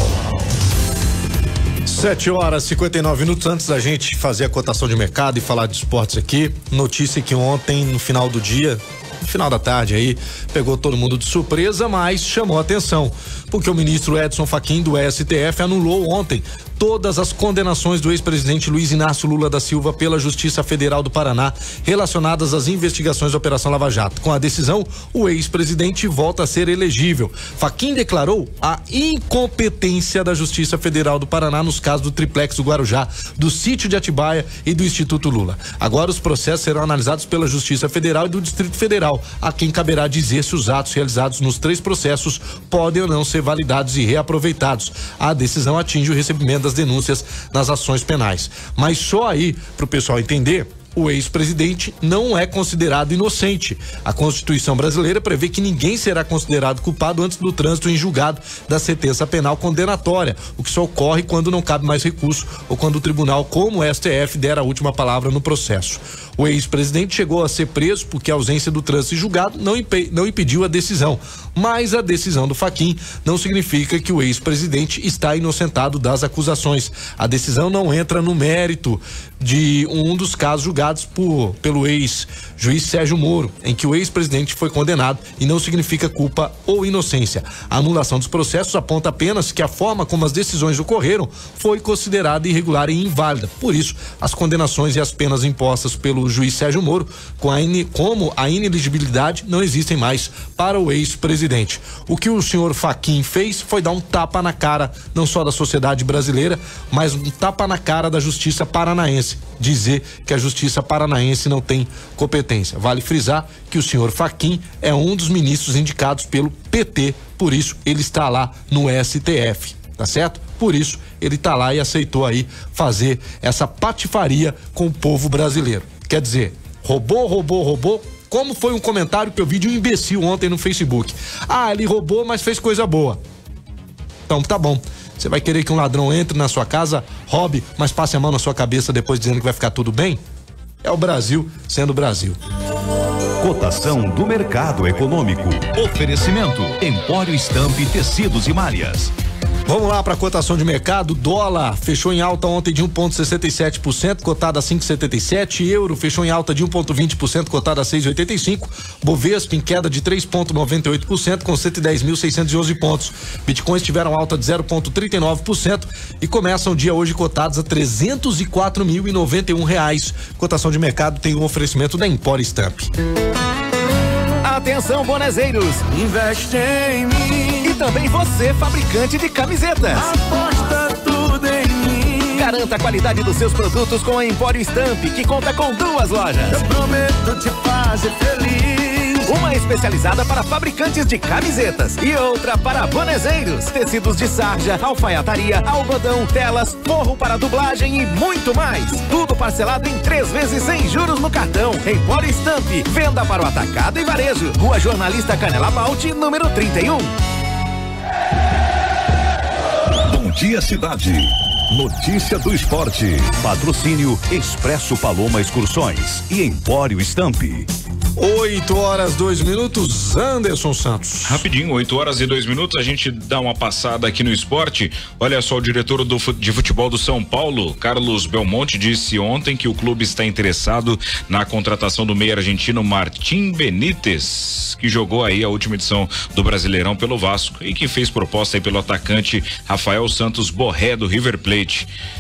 7 horas e 59 minutos antes da gente fazer a cotação de mercado e falar de esportes aqui. Notícia que ontem, no final do dia, no final da tarde aí, pegou todo mundo de surpresa, mas chamou atenção. Porque o ministro Edson Fachin do STF anulou ontem todas as condenações do ex-presidente Luiz Inácio Lula da Silva pela Justiça Federal do Paraná relacionadas às investigações da Operação Lava Jato. Com a decisão, o ex-presidente volta a ser elegível. Fachin declarou a incompetência da Justiça Federal do Paraná nos casos do triplex do Guarujá, do sítio de Atibaia e do Instituto Lula. Agora os processos serão analisados pela Justiça Federal e do Distrito Federal, a quem caberá dizer se os atos realizados nos três processos podem ou não ser validados e reaproveitados. A decisão atinge o recebimento das denúncias nas ações penais. Mas só aí, para o pessoal entender, o ex-presidente não é considerado inocente. A Constituição brasileira prevê que ninguém será considerado culpado antes do trânsito em julgado da sentença penal condenatória, o que só ocorre quando não cabe mais recurso ou quando o tribunal, como o STF, der a última palavra no processo. O ex-presidente chegou a ser preso porque a ausência do trânsito julgado não, não impediu a decisão. Mas a decisão do Faquin não significa que o ex-presidente está inocentado das acusações. A decisão não entra no mérito de um dos casos julgados por, pelo ex-juiz Sérgio Moro, em que o ex-presidente foi condenado e não significa culpa ou inocência. A anulação dos processos aponta apenas que a forma como as decisões ocorreram foi considerada irregular e inválida. Por isso, as condenações e as penas impostas pelo juiz Sérgio Moro, com a in, como a ineligibilidade, não existem mais para o ex-presidente. O que o senhor Faquim fez foi dar um tapa na cara, não só da sociedade brasileira, mas um tapa na cara da justiça paranaense dizer que a justiça paranaense não tem competência. Vale frisar que o senhor Faquim é um dos ministros indicados pelo PT, por isso ele está lá no STF, tá certo? Por isso ele está lá e aceitou aí fazer essa patifaria com o povo brasileiro. Quer dizer, roubou, roubou, roubou, como foi um comentário que eu vi de um imbecil ontem no Facebook. Ah, ele roubou, mas fez coisa boa. Então tá bom. Você vai querer que um ladrão entre na sua casa, roube, mas passe a mão na sua cabeça depois dizendo que vai ficar tudo bem? É o Brasil sendo Brasil. Cotação do mercado econômico. Oferecimento: Empório Stamp Tecidos e Malhas. Vamos lá para a cotação de mercado. Dólar fechou em alta ontem de 1,67%, cotada a 5,77. Euro fechou em alta de 1,20%, cotada a 6,85. Bovespa em queda de 3,98%, com 110.611 pontos. Bitcoins tiveram alta de 0,39% e começam o dia hoje cotados a 304.091 reais. Cotação de mercado tem um oferecimento da Empor Stamp. Atenção, bonezeiros! Investe em mim. E também você, fabricante de camisetas. Aposta tudo em mim. Garanta a qualidade dos seus produtos com a Empório Stamp, que conta com duas lojas. Eu prometo te fazer feliz. Uma especializada para fabricantes de camisetas e outra para bonezeiros, tecidos de sarja, alfaiataria, algodão, telas, forro para dublagem e muito mais. Tudo parcelado em três vezes sem juros no cartão. Empório Stamp, venda para o atacado e varejo. Rua Jornalista Canela Malte, número 31. Dia, cidade. Notícia do esporte. Patrocínio Expresso Paloma Excursões e Empório Stamp. 8 horas, 2 minutos, Anderson Santos. Rapidinho, 8 horas e 2 minutos, a gente dá uma passada aqui no esporte. Olha só, o diretor do, de futebol do São Paulo, Carlos Belmonte, disse ontem que o clube está interessado na contratação do meio argentino Martim Benítez, que jogou aí a última edição do Brasileirão pelo Vasco e que fez proposta aí pelo atacante Rafael Santos Borré do River Plate.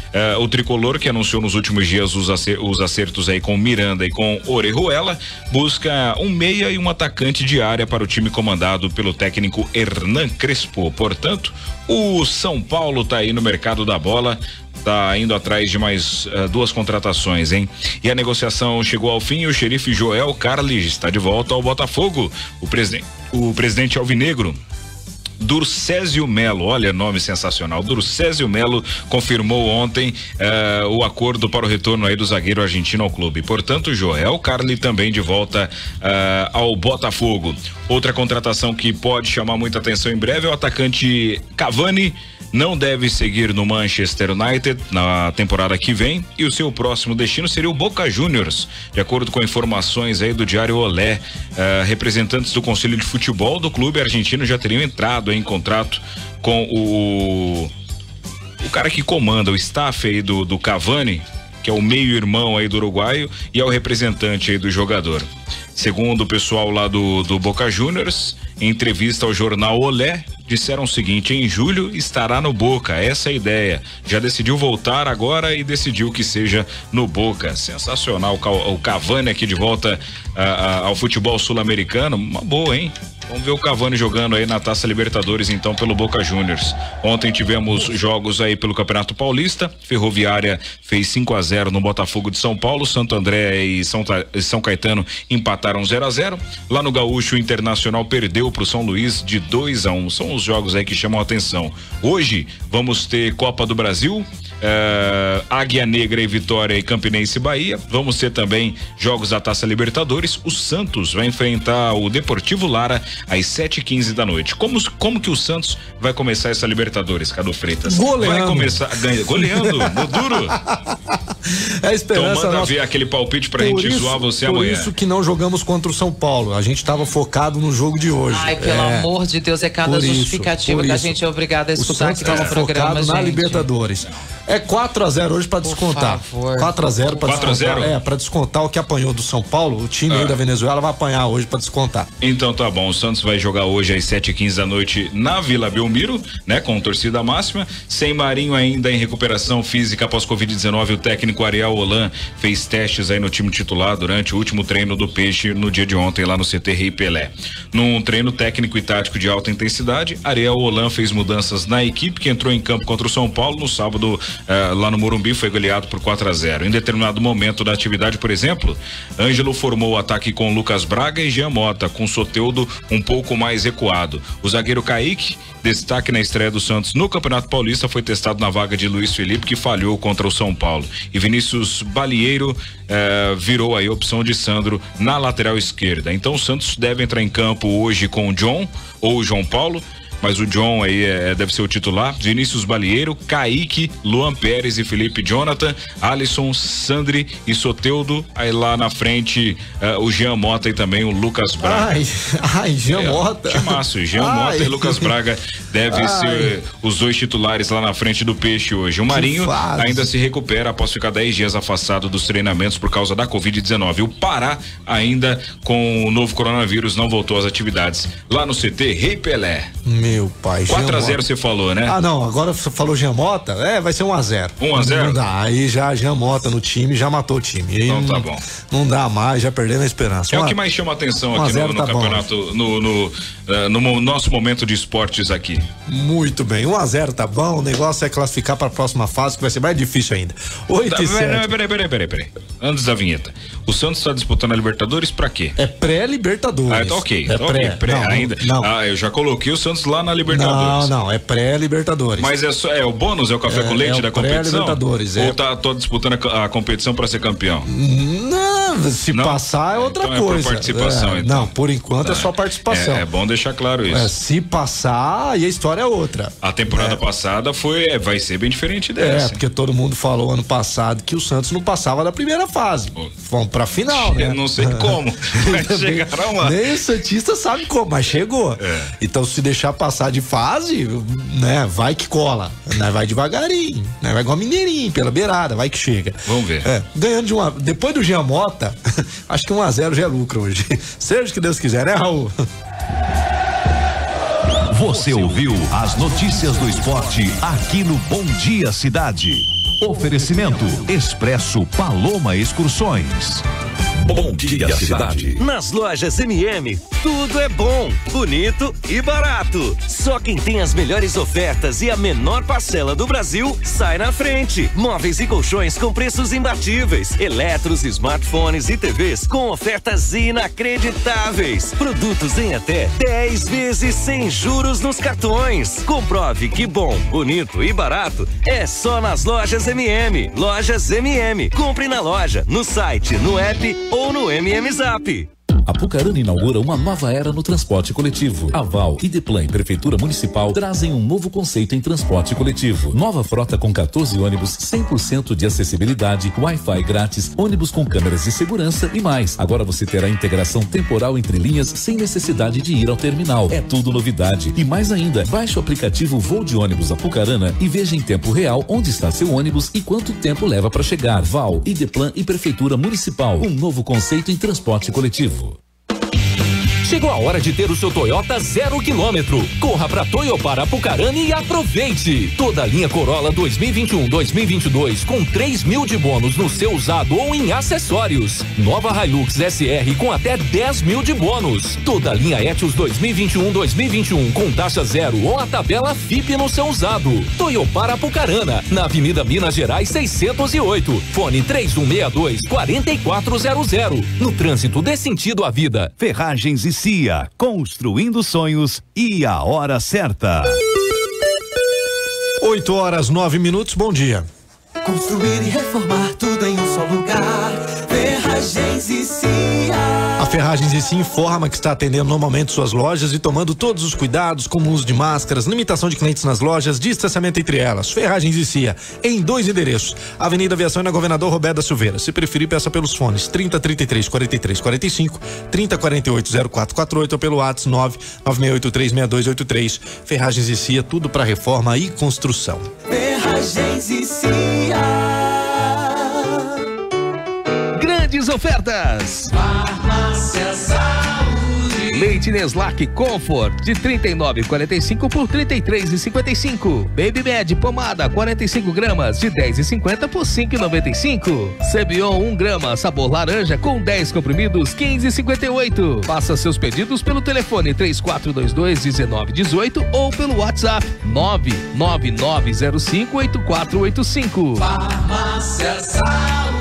Uh, o tricolor que anunciou nos últimos dias os, acer os acertos aí com Miranda e com Orejuela busca um meia e um atacante de área para o time comandado pelo técnico Hernan Crespo. Portanto, o São Paulo está aí no mercado da bola tá indo atrás de mais uh, duas contratações, hein? E a negociação chegou ao fim e o xerife Joel Carli está de volta ao Botafogo. O presidente, o presidente Alvinegro Durcésio Melo, olha nome sensacional. Durcésio Melo confirmou ontem uh, o acordo para o retorno aí do zagueiro argentino ao clube. Portanto, Joel Carli também de volta uh, ao Botafogo. Outra contratação que pode chamar muita atenção em breve é o atacante Cavani não deve seguir no Manchester United na temporada que vem e o seu próximo destino seria o Boca Juniors, de acordo com informações aí do Diário Olé. Uh, representantes do Conselho de Futebol do clube argentino já teriam entrado em contrato com o o cara que comanda o staff aí do, do Cavani, que é o meio-irmão aí do uruguaio e é o representante aí do jogador. Segundo o pessoal lá do, do Boca Juniors, em entrevista ao jornal Olé, disseram o seguinte: em julho estará no Boca. Essa é a ideia. Já decidiu voltar agora e decidiu que seja no Boca. Sensacional. O Cavani aqui de volta a, a, ao futebol sul-americano. Uma boa, hein? Vamos ver o Cavani jogando aí na Taça Libertadores, então, pelo Boca Juniors. Ontem tivemos jogos aí pelo Campeonato Paulista. Ferroviária fez 5 a 0 no Botafogo de São Paulo. Santo André e São, São Caetano empataram 0 a 0 Lá no Gaúcho, o Internacional perdeu para o São Luís de 2 a 1 um. São os jogos aí que chamam a atenção. Hoje vamos ter Copa do Brasil. Uh, Águia Negra e Vitória e Campinense e Bahia. Vamos ter também jogos da Taça Libertadores. O Santos vai enfrentar o Deportivo Lara às 7h15 da noite. Como, como que o Santos vai começar essa Libertadores, Cadu Freitas? Goleando. Vai começar ganha, goleando, no duro. É a esperança. Então manda nossa. ver aquele palpite pra por gente isso, zoar você por amanhã. Por isso que não jogamos contra o São Paulo. A gente estava focado no jogo de hoje. Ai, pelo é, amor de Deus, é cada isso, justificativa por que a isso. gente é obrigado a O escutar Santos aqui no estava programa, focado na gente. Libertadores. É 4 a 0 hoje para descontar. 4 a 0 para 4 a 0? descontar. É, para descontar o que apanhou do São Paulo, o time aí da Venezuela vai apanhar hoje para descontar. Então tá bom, o Santos vai jogar hoje às 7h15 da noite na Vila Belmiro, né? Com torcida máxima. Sem Marinho ainda em recuperação física após Covid-19, o técnico Ariel Holan fez testes aí no time titular durante o último treino do Peixe no dia de ontem lá no CT Rei Pelé. Num treino técnico e tático de alta intensidade, Ariel Holan fez mudanças na equipe que entrou em campo contra o São Paulo no sábado eh, lá no Morumbi, foi goleado por 4 a 0 Em determinado momento da atividade, por exemplo, Ângelo formou o ataque com Lucas Braga e Jean Mota, com Soteudo um pouco mais recuado. O zagueiro Kaique, destaque na estreia do Santos no Campeonato Paulista, foi testado na vaga de Luiz Felipe, que falhou contra o São Paulo. E Vinícius Balieiro eh, virou aí a opção de Sandro na lateral esquerda. Então o Santos deve entrar em campo hoje com o John ou o João Paulo mas o John aí é, deve ser o titular. Vinícius Balieiro, Kaique, Luan Pérez e Felipe Jonathan, Alisson, Sandri e Soteudo. Aí lá na frente uh, o Jean Mota e também o Lucas Braga. Ai, ai, Jean é, Mota. Timaço, Jean Ai. Mota e Lucas Braga devem ser os dois titulares lá na frente do Peixe hoje. O Marinho ainda se recupera após ficar 10 dias afastado dos treinamentos por causa da Covid-19. O Pará ainda com o novo coronavírus não voltou às atividades lá no CT Rei Pelé. Meu pai. 4 a Jean 0 Mota. você falou, né? Ah, não, agora você falou Jean Mota, é, vai ser 1 a 0 1 a 0? Não dá, aí já Jean Mota no time, já matou o time. Aí Então tá bom. Não dá mais, já perdemos a esperança. É o que mais chama atenção 1 a aqui 0 no, no tá campeonato, no, no, eh, no nosso momento de esportes aqui. Muito bem, 1 a 0 tá bom, o negócio é classificar para a próxima fase, que vai ser mais difícil ainda. 8 Tá, e peraí, 7. peraí, peraí, peraí, peraí. Antes da vinheta. O Santos está disputando a Libertadores pra quê? É pré-Libertadores. Ah, tá ok. É tá pré. ok, pré Não, ainda. não. Ah, eu já coloquei o Santos lá na Não, Libertadores. não, é pré-Libertadores. Mas é só é o bônus, é o café É, com leite é da competição? pré-Libertadores, é. Ou tá tô disputando a, a competição pra ser campeão? Não, se Não? passar é outra Então é por coisa. participação, É, então. Não, por enquanto é só participação. É, é bom deixar claro isso. Se passar, aí a história é outra. A temporada passada foi, vai ser bem diferente dessa. É, porque todo mundo falou ano passado que o Santos não passava da primeira fase. Vamos pra final, né? Eu não sei como, mas chegaram lá. Nem o Santista sabe como, mas chegou. É. Então, se deixar passar de fase, né, vai que cola. Né, vai devagarinho, né, vai igual mineirinho, pela beirada, vai que chega. Vamos ver. É, ganhando de uma. Depois do Jean Mota, acho que 1x0 já é lucro hoje. Seja o que Deus quiser, né, Raul? Você ouviu as notícias do esporte aqui no Bom Dia Cidade. Oferecimento Expresso Paloma Excursões. Bom Dia Cidade. Nas lojas MM, tudo é bom, bonito e barato. Só quem tem as melhores ofertas e a menor parcela do Brasil sai na frente. Móveis e colchões com preços imbatíveis. Eletros, smartphones e TVs com ofertas inacreditáveis. Produtos em até 10 vezes sem juros nos cartões. Comprove que bom, bonito e barato é só nas lojas MM. Lojas MM. Compre na loja, no site, no app ou no MM Zap. A Pucarana inaugura uma nova era no transporte coletivo. A Val e Deplan Prefeitura Municipal trazem um novo conceito em transporte coletivo. Nova frota com 14 ônibus, 100% de acessibilidade, Wi-Fi grátis, ônibus com câmeras de segurança e mais. Agora você terá integração temporal entre linhas sem necessidade de ir ao terminal. É tudo novidade. E mais ainda, baixe o aplicativo Voo de Ônibus Apucarana e veja em tempo real onde está seu ônibus e quanto tempo leva para chegar. Val, Ideplan e Prefeitura Municipal. Um novo conceito em transporte coletivo. Chegou a hora de ter o seu Toyota zero quilômetro. Corra pra Toyopar Apucarana e aproveite. Toda a linha Corolla 2021-2022 com 3 mil de bônus no seu usado ou em acessórios. Nova Hilux SR com até 10 mil de bônus. Toda a linha Etios 2021-2021 com taxa zero ou a tabela FIP no seu usado. Toyopar Apucarana, na Avenida Minas Gerais 608. Fone 3162 4400. No trânsito dê sentido à vida. Ferragens e Cia, construindo sonhos e a hora certa. 8 horas, 9 minutos, bom dia. Construir e reformar tudo em um só lugar. Ferragens e Cia. Ferragens e Sim informa que está atendendo normalmente suas lojas e tomando todos os cuidados, como o uso de máscaras, limitação de clientes nas lojas, distanciamento entre elas. Ferragens e Cia, em dois endereços: Avenida Aviação e na Governador Roberto da Silveira. Se preferir, peça pelos fones 30 33 43 45, 30 48 0448 ou pelo WhatsApp 9 9683 6283. Ferragens e Cia, tudo para reforma e construção. Ferragens Ferragens e Cia. Grandes ofertas. Leite Neslac Comfort de 39,45 por 33,55. Baby Med pomada 45 gramas de 10,50 por 5,95. Cebion 1 grama sabor laranja com 10 comprimidos 15,58. Faça seus pedidos pelo telefone 3422 1918 ou pelo WhatsApp 999058485. Farmácia Saúde.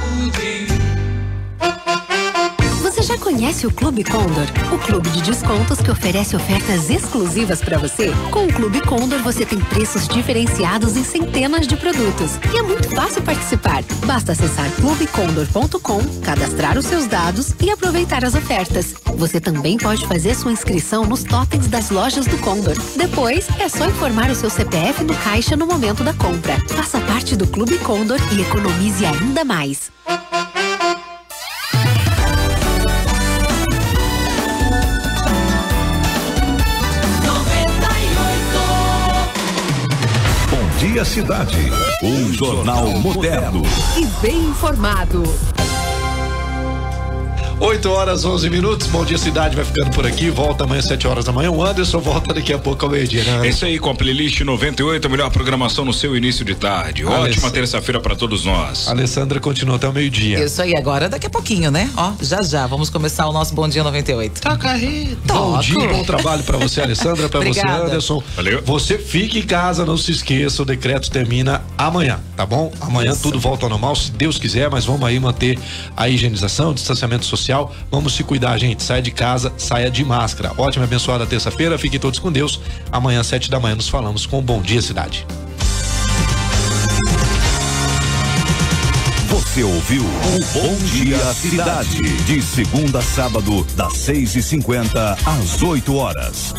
Já conhece o Clube Condor? O clube de descontos que oferece ofertas exclusivas para você? Com o Clube Condor você tem preços diferenciados em centenas de produtos. E é muito fácil participar. Basta acessar clubecondor.com, cadastrar os seus dados e aproveitar as ofertas. Você também pode fazer sua inscrição nos totens das lojas do Condor. Depois, é só informar o seu CPF no caixa no momento da compra. Faça parte do Clube Condor e economize ainda mais. Dia Cidade. Um jornal moderno. E bem informado. 8 horas 11 minutos. Bom dia, cidade. Vai ficando por aqui. Volta amanhã, 7 horas da manhã. O Anderson volta daqui a pouco ao meio-dia, né? É isso aí, com a playlist 98, a melhor programação no seu início de tarde. Ótima terça-feira para todos nós. A Alessandra continua até o meio-dia. Isso aí, agora daqui a pouquinho, né? Ó, já já, vamos começar o nosso Bom Dia 98. Toca aí. Bom dia, bom trabalho pra você, Alessandra, pra você. Anderson. Valeu. Você fique em casa, não se esqueça, o decreto termina amanhã, tá bom? Amanhã tudo volta ao normal, se Deus quiser, mas vamos aí manter a higienização, o distanciamento social. Vamos se cuidar, gente. Saia de casa, saia de máscara. Ótima, abençoada terça-feira. Fiquem todos com Deus. Amanhã, sete da manhã, nos falamos com Bom Dia Cidade. Você ouviu o Bom Dia Cidade. De segunda a sábado, das seis e cinquenta às 8 horas.